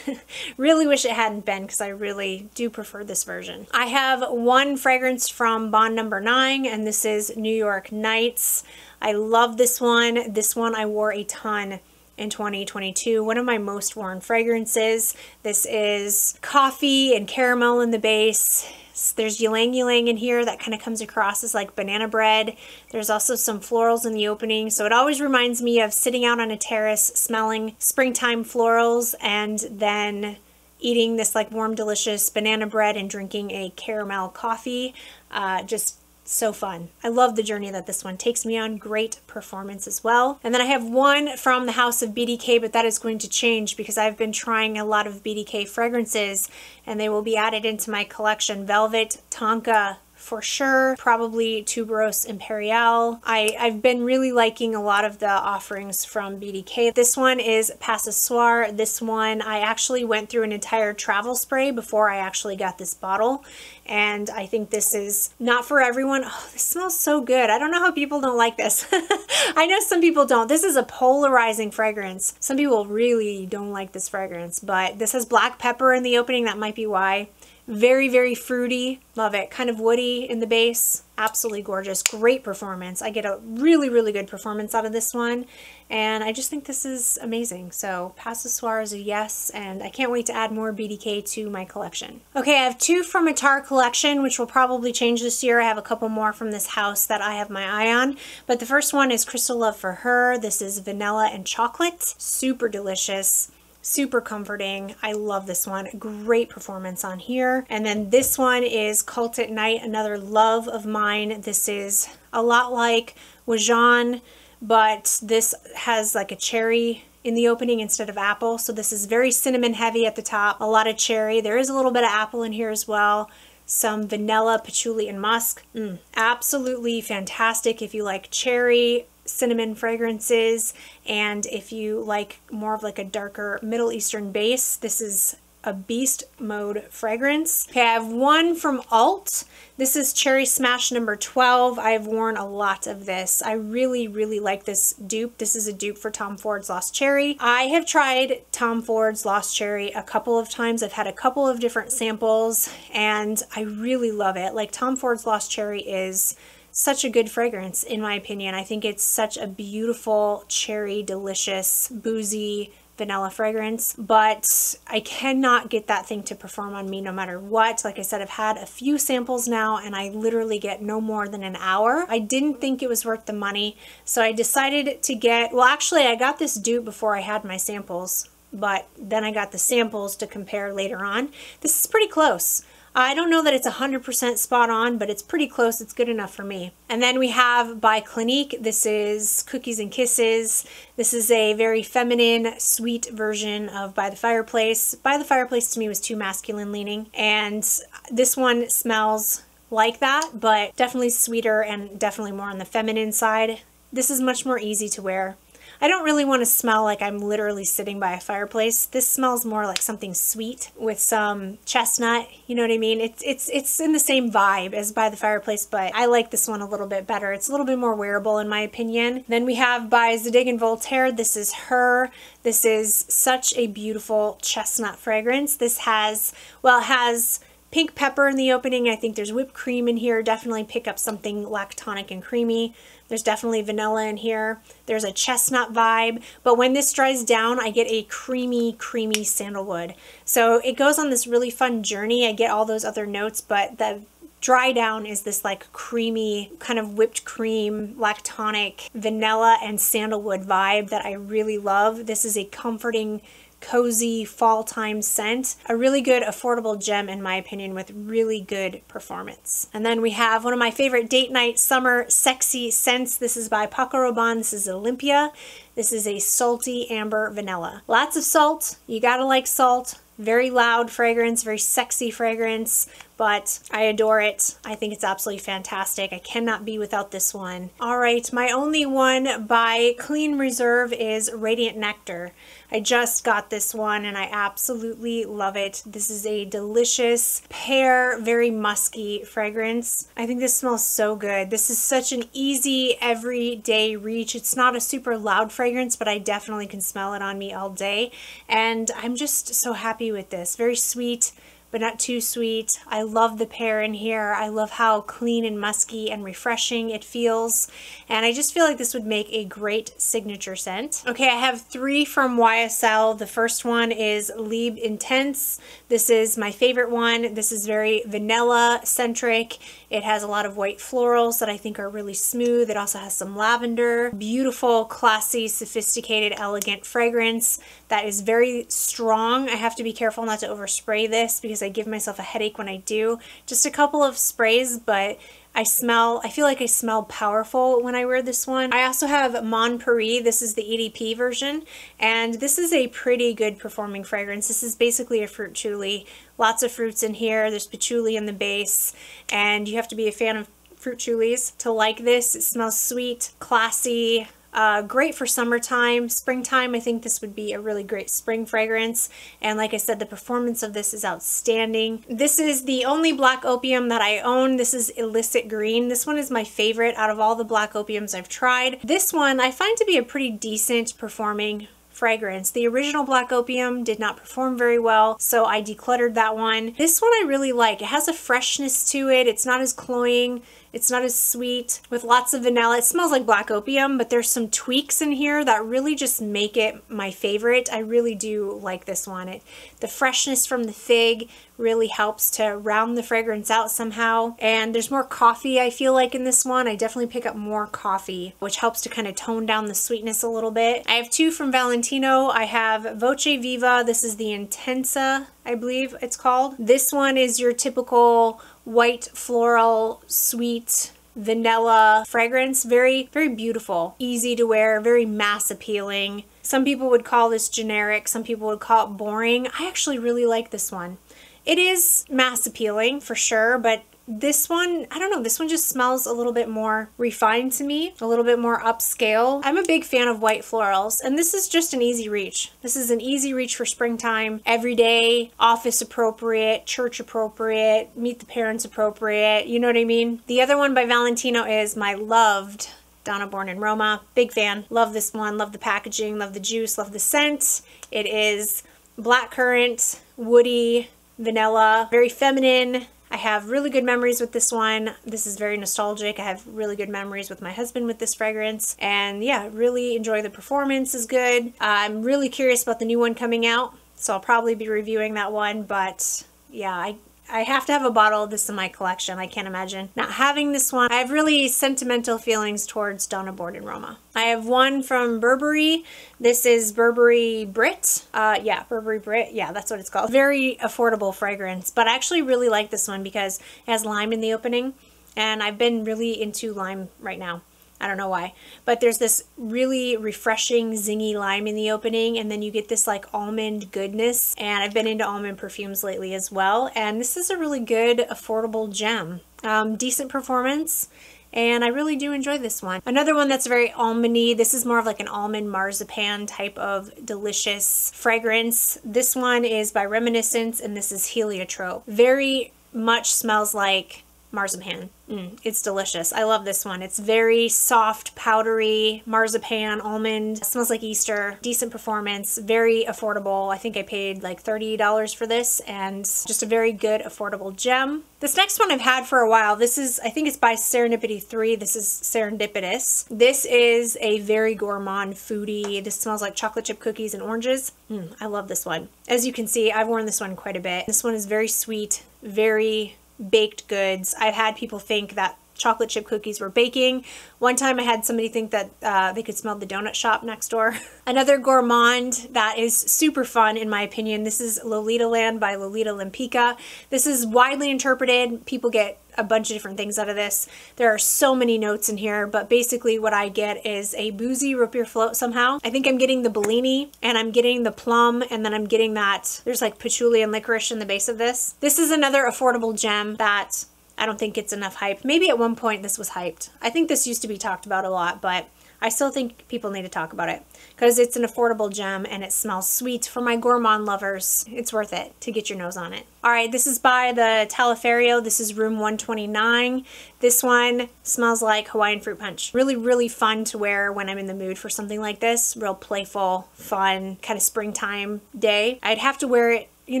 really wish it hadn't been because I really do prefer this version. I have one fragrance from Bond number nine and this is New York Nights. I love this one. This one I wore a ton in 2022. One of my most worn fragrances. This is coffee and caramel in the base. There's ylang ylang in here that kind of comes across as like banana bread. There's also some florals in the opening. So it always reminds me of sitting out on a terrace smelling springtime florals and then eating this like warm delicious banana bread and drinking a caramel coffee. Uh, just so fun. I love the journey that this one takes me on. Great performance as well. And then I have one from the House of BDK, but that is going to change because I've been trying a lot of BDK fragrances and they will be added into my collection. Velvet, Tonka, for sure. Probably Tuberose Imperial. I, I've been really liking a lot of the offerings from BDK. This one is Pas Ce Soir. This one, I actually went through an entire travel spray before I actually got this bottle. And I think this is not for everyone. Oh, this smells so good. I don't know how people don't like this. I know some people don't. This is a polarizing fragrance. Some people really don't like this fragrance, but this has black pepper in the opening. That might be why Very, very fruity. Love it. Kind of woody in the base. Absolutely gorgeous. Great performance. I get a really, really good performance out of this one. And I just think this is amazing. So Pas Ce Soir is a yes, and I can't wait to add more BDK to my collection. Okay, I have two from Attar collection, which will probably change this year. I have a couple more from this house that I have my eye on. But the first one is Crystal Love for Her. This is vanilla and chocolate. Super delicious super comforting. I love this one. Great performance on here. And then this one is Khaltat Night, another love of mine. This is a lot like Wajan, but this has like a cherry in the opening instead of apple. So this is very cinnamon heavy at the top, a lot of cherry. There is a little bit of apple in here as well some vanilla, patchouli, and musk. Mm, absolutely fantastic if you like cherry, cinnamon fragrances and if you like more of like a darker Middle Eastern base, this is a beast mode fragrance. Okay, I have one from Alt. This is Cherry Smash number 12. I've worn a lot of this. I really, really like this dupe. This is a dupe for Tom Ford's Lost Cherry. I have tried Tom Ford's Lost Cherry a couple of times. I've had a couple of different samples and I really love it. Like Tom Ford's Lost Cherry is such a good fragrance in my opinion. I think it's such a beautiful cherry, delicious, boozy vanilla fragrance, but I cannot get that thing to perform on me no matter what. Like I said, I've had a few samples now and I literally get no more than an hour. I didn't think it was worth the money, so I decided to get, well actually I got this dupe before I had my samples, but then I got the samples to compare later on. This is pretty close. I don't know that it's 100% spot on, but it's pretty close. It's good enough for me. And then we have by Clinique. This is Cookies and Kisses. This is a very feminine, sweet version of By the Fireplace. By the Fireplace to me was too masculine leaning. And this one smells like that, but definitely sweeter and definitely more on the feminine side. This is much more easy to wear. I don't really want to smell like I'm literally sitting by a fireplace. This smells more like something sweet with some chestnut, you know what I mean? It's it's it's in the same vibe as by the fireplace, but I like this one a little bit better. It's a little bit more wearable in my opinion. Then we have by Zadig and Voltaire, this is Her. This is such a beautiful chestnut fragrance. This has, well, it has pink pepper in the opening. I think there's whipped cream in here. Definitely pick up something lactonic and creamy. There's definitely vanilla in here. There's a chestnut vibe, but when this dries down, I get a creamy, creamy sandalwood. So it goes on this really fun journey. I get all those other notes, but the dry down is this like creamy kind of whipped cream lactonic vanilla and sandalwood vibe that I really love. This is a comforting cozy fall time scent. A really good affordable gem in my opinion with really good performance. And then we have one of my favorite date night summer sexy scents. This is by Paco Rabanne. This is Olympéa. This is a salty amber vanilla. Lots of salt. You gotta like salt. Very loud fragrance, very sexy fragrance, but I adore it. I think it's absolutely fantastic. I cannot be without this one. All right, my only one by Clean Reserve is Radiant Nectar. I just got this one and I absolutely love it. This is a delicious pear, very musky fragrance. I think this smells so good. This is such an easy everyday reach. It's not a super loud fragrance, but I definitely can smell it on me all day. And I'm just so happy with this. Very sweet, but not too sweet. I love the pear in here. I love how clean and musky and refreshing it feels. And I just feel like this would make a great signature scent. Okay, I have three from YSL. The first one is Libre Intense. This is my favorite one. This is very vanilla centric. It has a lot of white florals that I think are really smooth. It also has some lavender. Beautiful, classy, sophisticated, elegant fragrance that is very strong. I have to be careful not to overspray this because I give myself a headache when I do. Just a couple of sprays, but I smell, I feel like I smell powerful when I wear this one. I also have Mon Paris. This is the EDP version, and this is a pretty good performing fragrance. This is basically a fruit chuli. Lots of fruits in here. There's patchouli in the base, and you have to be a fan of fruit chulis to like this. It smells sweet, classy, uh, great for summertime, springtime. I think this would be a really great spring fragrance. And like I said, the performance of this is outstanding. This is the only black opium that I own. This is Illicit Green. This one is my favorite out of all the black opiums I've tried. This one I find to be a pretty decent performing fragrance. The original Black Opium did not perform very well, so I decluttered that one. This one I really like. It has a freshness to it. It's not as cloying. It's not as sweet with lots of vanilla. It smells like black opium, but there's some tweaks in here that really just make it my favorite. I really do like this one. It, the freshness from the fig really helps to round the fragrance out somehow. And there's more coffee I feel like in this one. I definitely pick up more coffee, which helps to kind of tone down the sweetness a little bit. I have two from Valentino. I have Voce Viva. This is the Intensa, I believe it's called. This one is your typical white floral sweet vanilla fragrance. Very, very beautiful, easy to wear, very mass appealing. Some people would call this generic, some people would call it boring. I actually really like this one. It is mass appealing for sure, but this one, I don't know, this one just smells a little bit more refined to me, a little bit more upscale. I'm a big fan of white florals, and this is just an easy reach. This is an easy reach for springtime, everyday, office appropriate, church appropriate, meet the parents appropriate, you know what I mean? The other one by Valentino is my loved Donna Born in Roma. Big fan. Love this one. Love the packaging. Love the juice. Love the scent. It is black currant, woody, vanilla, very feminine, I have really good memories with this one. This is very nostalgic. I have really good memories with my husband with this fragrance. And yeah, really enjoy the performance is good. Uh, I'm really curious about the new one coming out. So I'll probably be reviewing that one. But yeah, I I have to have a bottle of this in my collection. I can't imagine not having this one. I have really sentimental feelings towards Donna Born in Roma. I have one from Burberry. This is Burberry Brit. Uh, yeah, Burberry Brit. Yeah, that's what it's called. Very affordable fragrance, but I actually really like this one because it has lime in the opening, and I've been really into lime right now. I don't know why. But there's this really refreshing zingy lime in the opening and then you get this like almond goodness. And I've been into almond perfumes lately as well. And this is a really good affordable gem. Um, decent performance and I really do enjoy this one. Another one that's very almondy. This is more of like an almond marzipan type of delicious fragrance. This one is by Reminiscence and this is Heliotrope. Very much smells like marzipan. Mm, it's delicious. I love this one. It's very soft, powdery, marzipan, almond. It smells like Easter. Decent performance. Very affordable. I think I paid like $30 for this and just a very good affordable gem. This next one I've had for a while. This is, I think it's by Serendipity 3. This is Serendipitous. This is a very gourmand foodie. This smells like chocolate chip cookies and oranges. Mm, I love this one. As you can see, I've worn this one quite a bit. This one is very sweet, very baked goods. I've had people think that chocolate chip cookies were baking. One time I had somebody think that uh, they could smell the donut shop next door. Another gourmand that is super fun in my opinion. This is Lolita Land by Lolita Lempicka. This is widely interpreted. People get a bunch of different things out of this. There are so many notes in here, but basically what I get is a boozy root beer float somehow. I think I'm getting the Bellini and I'm getting the plum and then I'm getting that, there's like patchouli and licorice in the base of this. This is another affordable gem that I don't think gets enough hype. Maybe at one point this was hyped. I think this used to be talked about a lot, but I still think people need to talk about it because it's an affordable gem and it smells sweet. For my gourmand lovers, it's worth it to get your nose on it. All right, this is by the Taliaferro. This is room 129. This one smells like Hawaiian fruit punch. Really, really fun to wear when I'm in the mood for something like this. Real playful, fun, kind of springtime day. I'd have to wear it you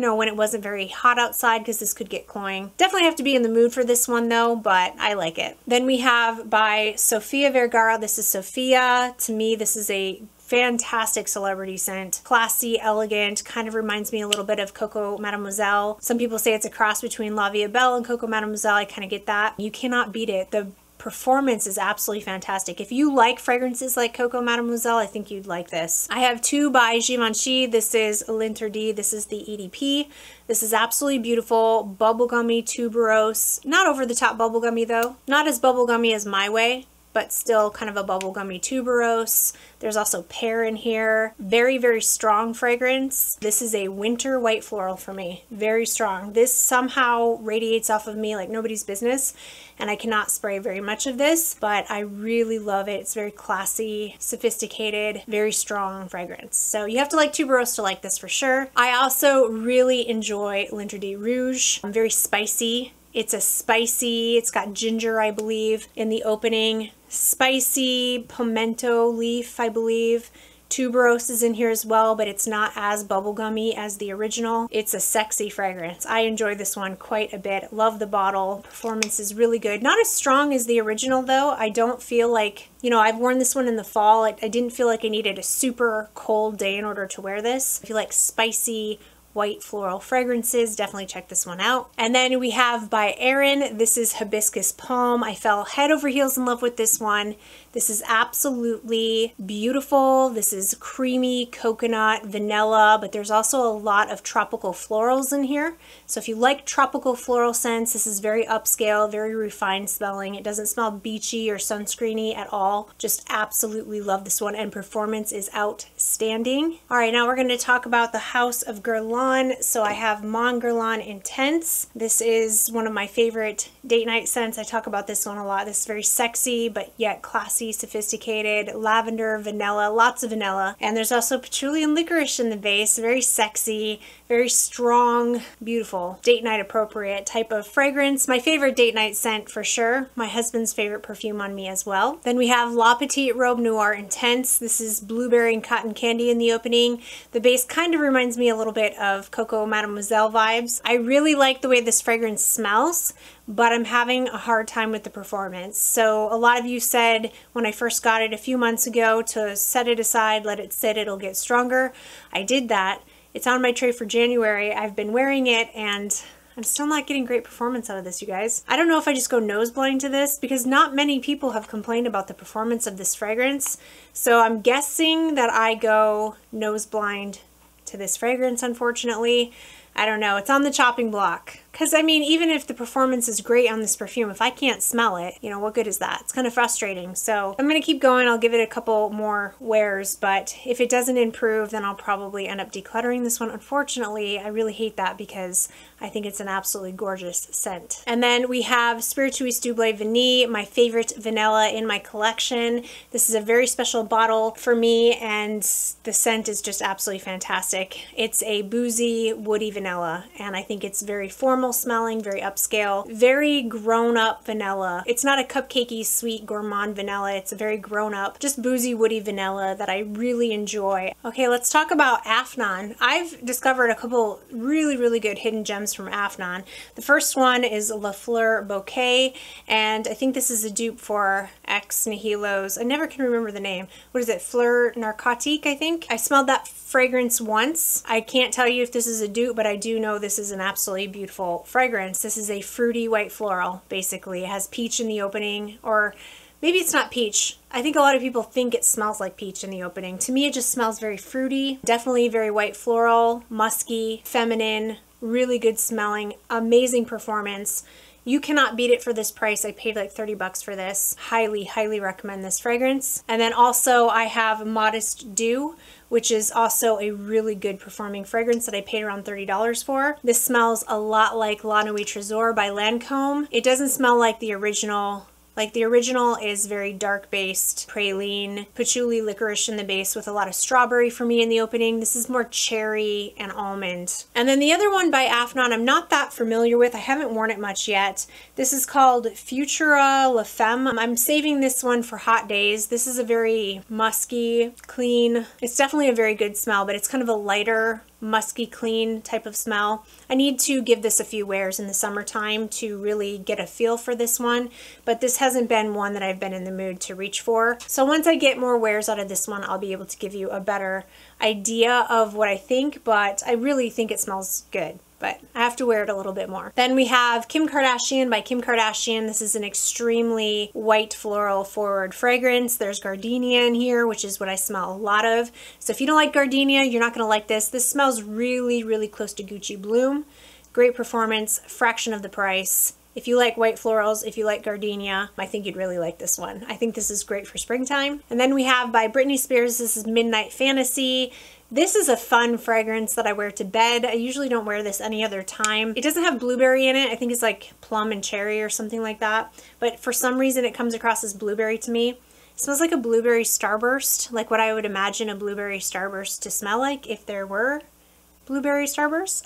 know, when it wasn't very hot outside because this could get cloying. Definitely have to be in the mood for this one though, but I like it. Then we have by Sofia Vergara, this is Sofia. To me, this is a fantastic celebrity scent. Classy, elegant, kind of reminds me a little bit of Coco Mademoiselle. Some people say it's a cross between La Vie Belle and Coco Mademoiselle. I kind of get that. You cannot beat it. The performance is absolutely fantastic. If you like fragrances like Coco Mademoiselle, I think you'd like this. I have two by Givenchy. This is L'Interdit. This is the EDP. This is absolutely beautiful, bubblegummy, tuberose. Not over the top bubblegummy though. Not as bubblegummy as My Way, but still kind of a bubblegummy tuberose. There's also pear in here. Very, very strong fragrance. This is a winter white floral for me. Very strong. This somehow radiates off of me like nobody's business and I cannot spray very much of this, but I really love it. It's very classy, sophisticated, very strong fragrance. So you have to like tuberose to like this for sure. I also really enjoy L'Interdit Rouge. I'm very spicy. It's a spicy, it's got ginger, I believe, in the opening spicy pimento leaf, I believe, Tuberose is in here as well, but it's not as bubblegummy as the original. It's a sexy fragrance. I enjoy this one quite a bit. Love the bottle. Performance is really good. Not as strong as the original though. I don't feel like, you know, I've worn this one in the fall. I, I didn't feel like I needed a super cold day in order to wear this. I feel like spicy, white floral fragrances. Definitely check this one out. And then we have by Aerin, this is Hibiscus Palm. I fell head over heels in love with this one. This is absolutely beautiful. This is creamy coconut, vanilla, but there's also a lot of tropical florals in here. So if you like tropical floral scents, this is very upscale, very refined smelling. It doesn't smell beachy or sunscreeny at all. Just absolutely love this one and performance is outstanding. All right, now we're going to talk about the House of Guerlain. So I have Mon Guerlain Intense. This is one of my favorite date night scents. I talk about this one a lot. This is very sexy, but yet classy sophisticated, lavender, vanilla, lots of vanilla. And there's also patchouli and licorice in the base, very sexy, very strong, beautiful, date night appropriate type of fragrance. My favorite date night scent for sure. My husband's favorite perfume on me as well. Then we have La Petite Robe Noire Intense. This is blueberry and cotton candy in the opening. The base kind of reminds me a little bit of Coco Mademoiselle vibes. I really like the way this fragrance smells but I'm having a hard time with the performance. So a lot of you said when I first got it a few months ago to set it aside, let it sit, it'll get stronger. I did that. It's on my tray for January. I've been wearing it and I'm still not getting great performance out of this, you guys. I don't know if I just go nose blind to this because not many people have complained about the performance of this fragrance. So I'm guessing that I go nose blind to this fragrance, unfortunately. I don't know. It's on the chopping block. Because, I mean, even if the performance is great on this perfume, if I can't smell it, you know, what good is that? It's kind of frustrating. So I'm going to keep going. I'll give it a couple more wears, but if it doesn't improve, then I'll probably end up decluttering this one. Unfortunately, I really hate that because I think it's an absolutely gorgeous scent. And then we have Spiritueuse Double Vanille, my favorite vanilla in my collection. This is a very special bottle for me and the scent is just absolutely fantastic. It's a boozy, woody vanilla and I think it's very formal smelling, very upscale, very grown up vanilla. It's not a cupcakey sweet gourmand vanilla. It's a very grown up, just boozy woody vanilla that I really enjoy. Okay, let's talk about Afnan. I've discovered a couple really, really good hidden gems from Afnan. The first one is La Fleur Bouquet, and I think this is a dupe for Ex Nihilo's, I never can remember the name. What is it? Fleur Narcotique, I think? I smelled that fragrance once. I can't tell you if this is a dupe, but I do know this is an absolutely beautiful fragrance. This is a fruity white floral, basically. It has peach in the opening, or maybe it's not peach. I think a lot of people think it smells like peach in the opening. To me, it just smells very fruity, definitely very white floral, musky, feminine, really good smelling, amazing performance. You cannot beat it for this price. I paid like 30 bucks for this. Highly, highly recommend this fragrance. And then also I have Modest Deux, which is also a really good performing fragrance that I paid around $30 for. This smells a lot like La Nuit Trésor by Lancome. It doesn't smell like the original like the original is very dark based, praline, patchouli licorice in the base with a lot of strawberry for me in the opening. This is more cherry and almond. And then the other one by Afnan I'm not that familiar with. I haven't worn it much yet. This is called Futura La Femme. I'm saving this one for hot days. This is a very musky, clean, it's definitely a very good smell, but it's kind of a lighter musky clean type of smell. I need to give this a few wears in the summertime to really get a feel for this one, but this hasn't been one that I've been in the mood to reach for. So once I get more wears out of this one, I'll be able to give you a better idea of what I think, but I really think it smells good but I have to wear it a little bit more. Then we have Kim Kardashian by Kim Kardashian. This is an extremely white floral forward fragrance. There's gardenia in here, which is what I smell a lot of. So if you don't like gardenia, you're not gonna like this. This smells really, really close to Gucci Bloom. Great performance, fraction of the price. If you like white florals, if you like gardenia, I think you'd really like this one. I think this is great for springtime. And then we have by Britney Spears, this is Midnight Fantasy. This is a fun fragrance that I wear to bed. I usually don't wear this any other time. It doesn't have blueberry in it. I think it's like plum and cherry or something like that. But for some reason it comes across as blueberry to me. It smells like a blueberry starburst, like what I would imagine a blueberry starburst to smell like if there were blueberry starburst.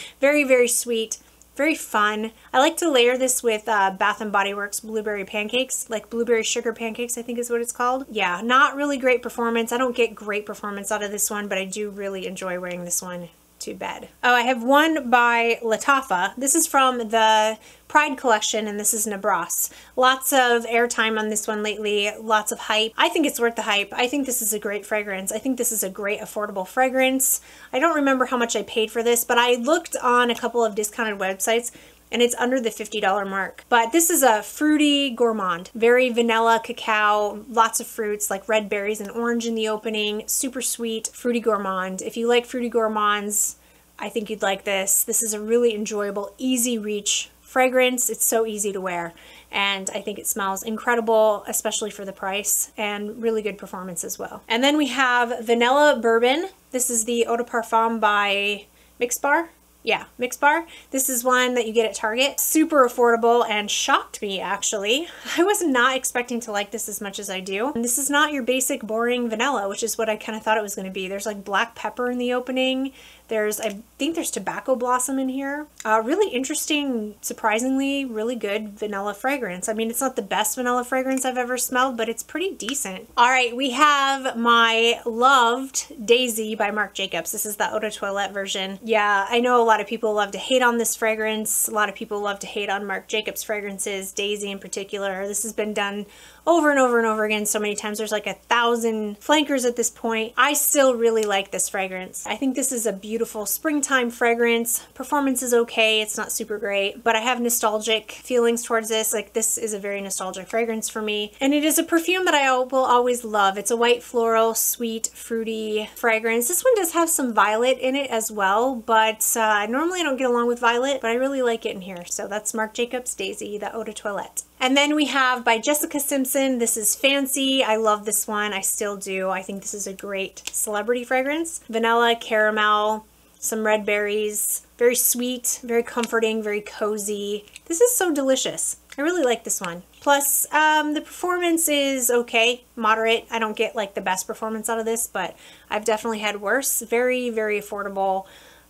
very, very sweet very fun. I like to layer this with uh, Bath & Body Works blueberry pancakes, like blueberry sugar pancakes, I think is what it's called. Yeah, not really great performance. I don't get great performance out of this one, but I do really enjoy wearing this one to bed. Oh, I have one by Lattafa. This is from the Pride collection, and this is Nabras. Lots of airtime on this one lately, lots of hype. I think it's worth the hype. I think this is a great fragrance. I think this is a great affordable fragrance. I don't remember how much I paid for this, but I looked on a couple of discounted websites and it's under the $50 mark. But this is a fruity gourmand, very vanilla cacao, lots of fruits like red berries and orange in the opening, super sweet, fruity gourmand. If you like fruity gourmands, I think you'd like this. This is a really enjoyable, easy reach fragrance. It's so easy to wear and I think it smells incredible, especially for the price and really good performance as well. And then we have Vanilla Bourbon. This is the Eau de Parfum by Mixbar. Yeah, Mix Bar. This is one that you get at Target. Super affordable and shocked me actually. I was not expecting to like this as much as I do. And this is not your basic boring vanilla, which is what I kind of thought it was going to be. There's like black pepper in the opening. There's, I think there's tobacco blossom in here. Uh, really interesting, surprisingly, really good vanilla fragrance. I mean, it's not the best vanilla fragrance I've ever smelled, but it's pretty decent. All right, we have my loved Daisy by Marc Jacobs. This is the Eau de Toilette version. Yeah, I know a lot of people love to hate on this fragrance. A lot of people love to hate on Marc Jacobs fragrances, Daisy in particular. This has been done over and over and over again so many times. There's like a thousand flankers at this point. I still really like this fragrance. I think this is a beautiful springtime fragrance. Performance is okay. It's not super great, but I have nostalgic feelings towards this. Like this is a very nostalgic fragrance for me. And it is a perfume that I will always love. It's a white floral, sweet, fruity fragrance. This one does have some violet in it as well, but uh, normally I don't get along with violet, but I really like it in here. So that's Marc Jacobs Daisy, the Eau de Toilette. And then we have by Jessica Simpson, this is Fancy. I love this one. I still do. I think this is a great celebrity fragrance. Vanilla, caramel, some red berries. Very sweet, very comforting, very cozy. This is so delicious. I really like this one. Plus, um, the performance is okay, moderate. I don't get like the best performance out of this, but I've definitely had worse. Very, very affordable.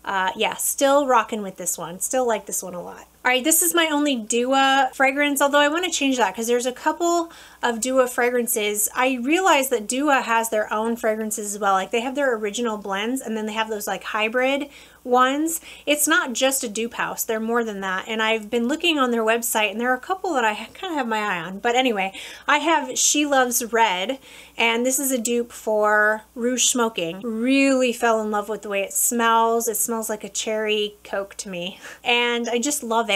Uh, yeah, still rocking with this one. Still like this one a lot. All right, this is my only Dua fragrance, although I want to change that because there's a couple of Dua fragrances. I realize that Dua has their own fragrances as well. Like they have their original blends and then they have those like hybrid ones. It's not just a dupe house. They're more than that. And I've been looking on their website and there are a couple that I kind of have my eye on. But anyway, I have She Loves Red and this is a dupe for Rouge Smoking. Really fell in love with the way it smells. It smells like a cherry Coke to me. And I just love it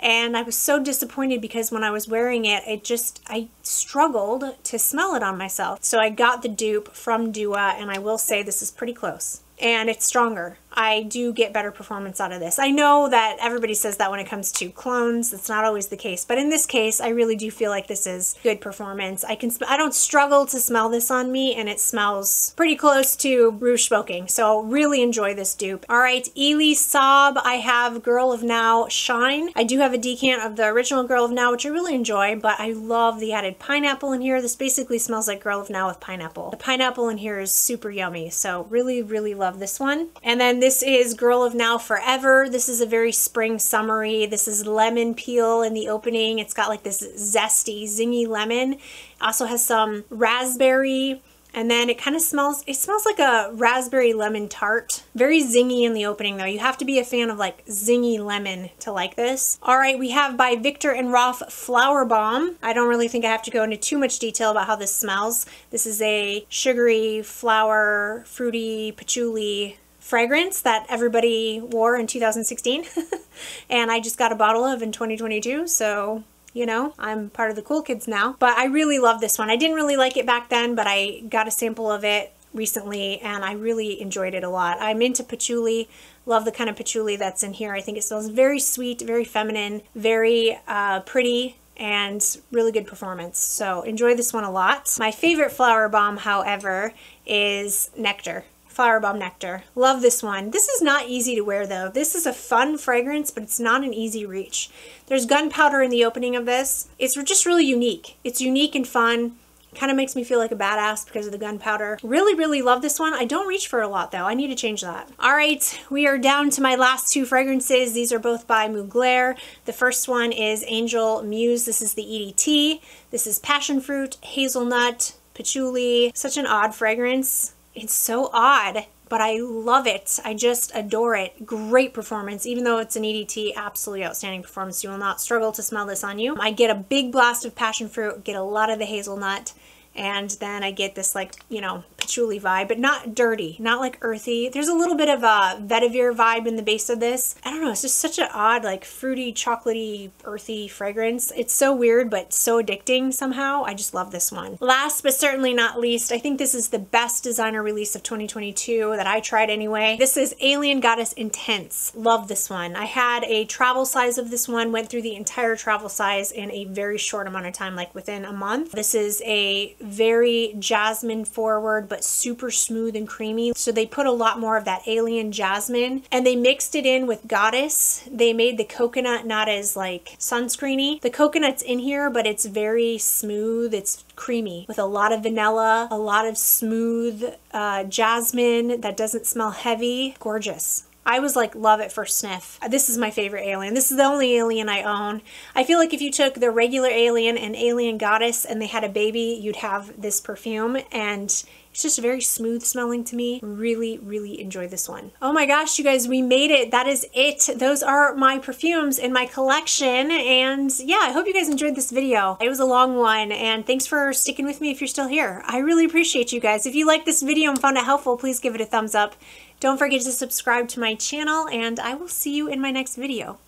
and I was so disappointed because when I was wearing it, it just, I struggled to smell it on myself. So I got the dupe from Dua, and I will say this is pretty close. And it's stronger. I do get better performance out of this. I know that everybody says that when it comes to clones, that's not always the case, but in this case, I really do feel like this is good performance. I can, I don't struggle to smell this on me, and it smells pretty close to Rouge Smoking, so really enjoy this dupe. All right, Elie Saab, I have Girl of Now Shine. I do have a decant of the original Girl of Now, which I really enjoy, but I love the added pineapple in here. This basically smells like Girl of Now with pineapple. The pineapple in here is super yummy, so really, really love this one. And then this is Girl of Now Forever. This is a very spring summery. This is lemon peel in the opening. It's got like this zesty, zingy lemon. Also has some raspberry and then it kind of smells, it smells like a raspberry lemon tart. Very zingy in the opening though. You have to be a fan of like zingy lemon to like this. All right, we have by Viktor and Rolf Flower Bomb. I don't really think I have to go into too much detail about how this smells. This is a sugary, flower, fruity, patchouli fragrance that everybody wore in 2016 and I just got a bottle of in 2022 so you know I'm part of the cool kids now but I really love this one I didn't really like it back then but I got a sample of it recently and I really enjoyed it a lot I'm into patchouli love the kind of patchouli that's in here I think it smells very sweet very feminine very uh, pretty and really good performance. So enjoy this one a lot. My favorite flower bomb, however, is Nectar. Flower Bomb Nectar. Love this one. This is not easy to wear though. This is a fun fragrance, but it's not an easy reach. There's gunpowder in the opening of this. It's just really unique. It's unique and fun. Kind of makes me feel like a badass because of the gunpowder. Really, really love this one. I don't reach for a lot though. I need to change that. All right, we are down to my last two fragrances. These are both by Mugler. The first one is Angel Muse. This is the EDT. This is passion fruit, hazelnut, patchouli. Such an odd fragrance. It's so odd but I love it. I just adore it. Great performance. Even though it's an EDT, absolutely outstanding performance. You will not struggle to smell this on you. I get a big blast of passion fruit, get a lot of the hazelnut, and then I get this like, you know, patchouli vibe, but not dirty, not like earthy. There's a little bit of a vetiver vibe in the base of this. I don't know, it's just such an odd, like fruity, chocolatey, earthy fragrance. It's so weird, but so addicting somehow. I just love this one. Last but certainly not least, I think this is the best designer release of 2022 that I tried anyway. This is Alien Goddess Intense. Love this one. I had a travel size of this one, went through the entire travel size in a very short amount of time, like within a month. This is a very jasmine forward, but super smooth and creamy. So they put a lot more of that alien jasmine and they mixed it in with Goddess. They made the coconut not as like sunscreeny. The coconut's in here, but it's very smooth. It's creamy with a lot of vanilla, a lot of smooth uh, jasmine that doesn't smell heavy. Gorgeous. I was like, love it for sniff. This is my favorite alien. This is the only alien I own. I feel like if you took the regular alien and alien goddess and they had a baby, you'd have this perfume and it's just very smooth smelling to me. Really, really enjoy this one. Oh my gosh, you guys, we made it. That is it. Those are my perfumes in my collection. And yeah, I hope you guys enjoyed this video. It was a long one and thanks for sticking with me if you're still here. I really appreciate you guys. If you like this video and found it helpful, please give it a thumbs up. Don't forget to subscribe to my channel and I will see you in my next video.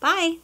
Bye!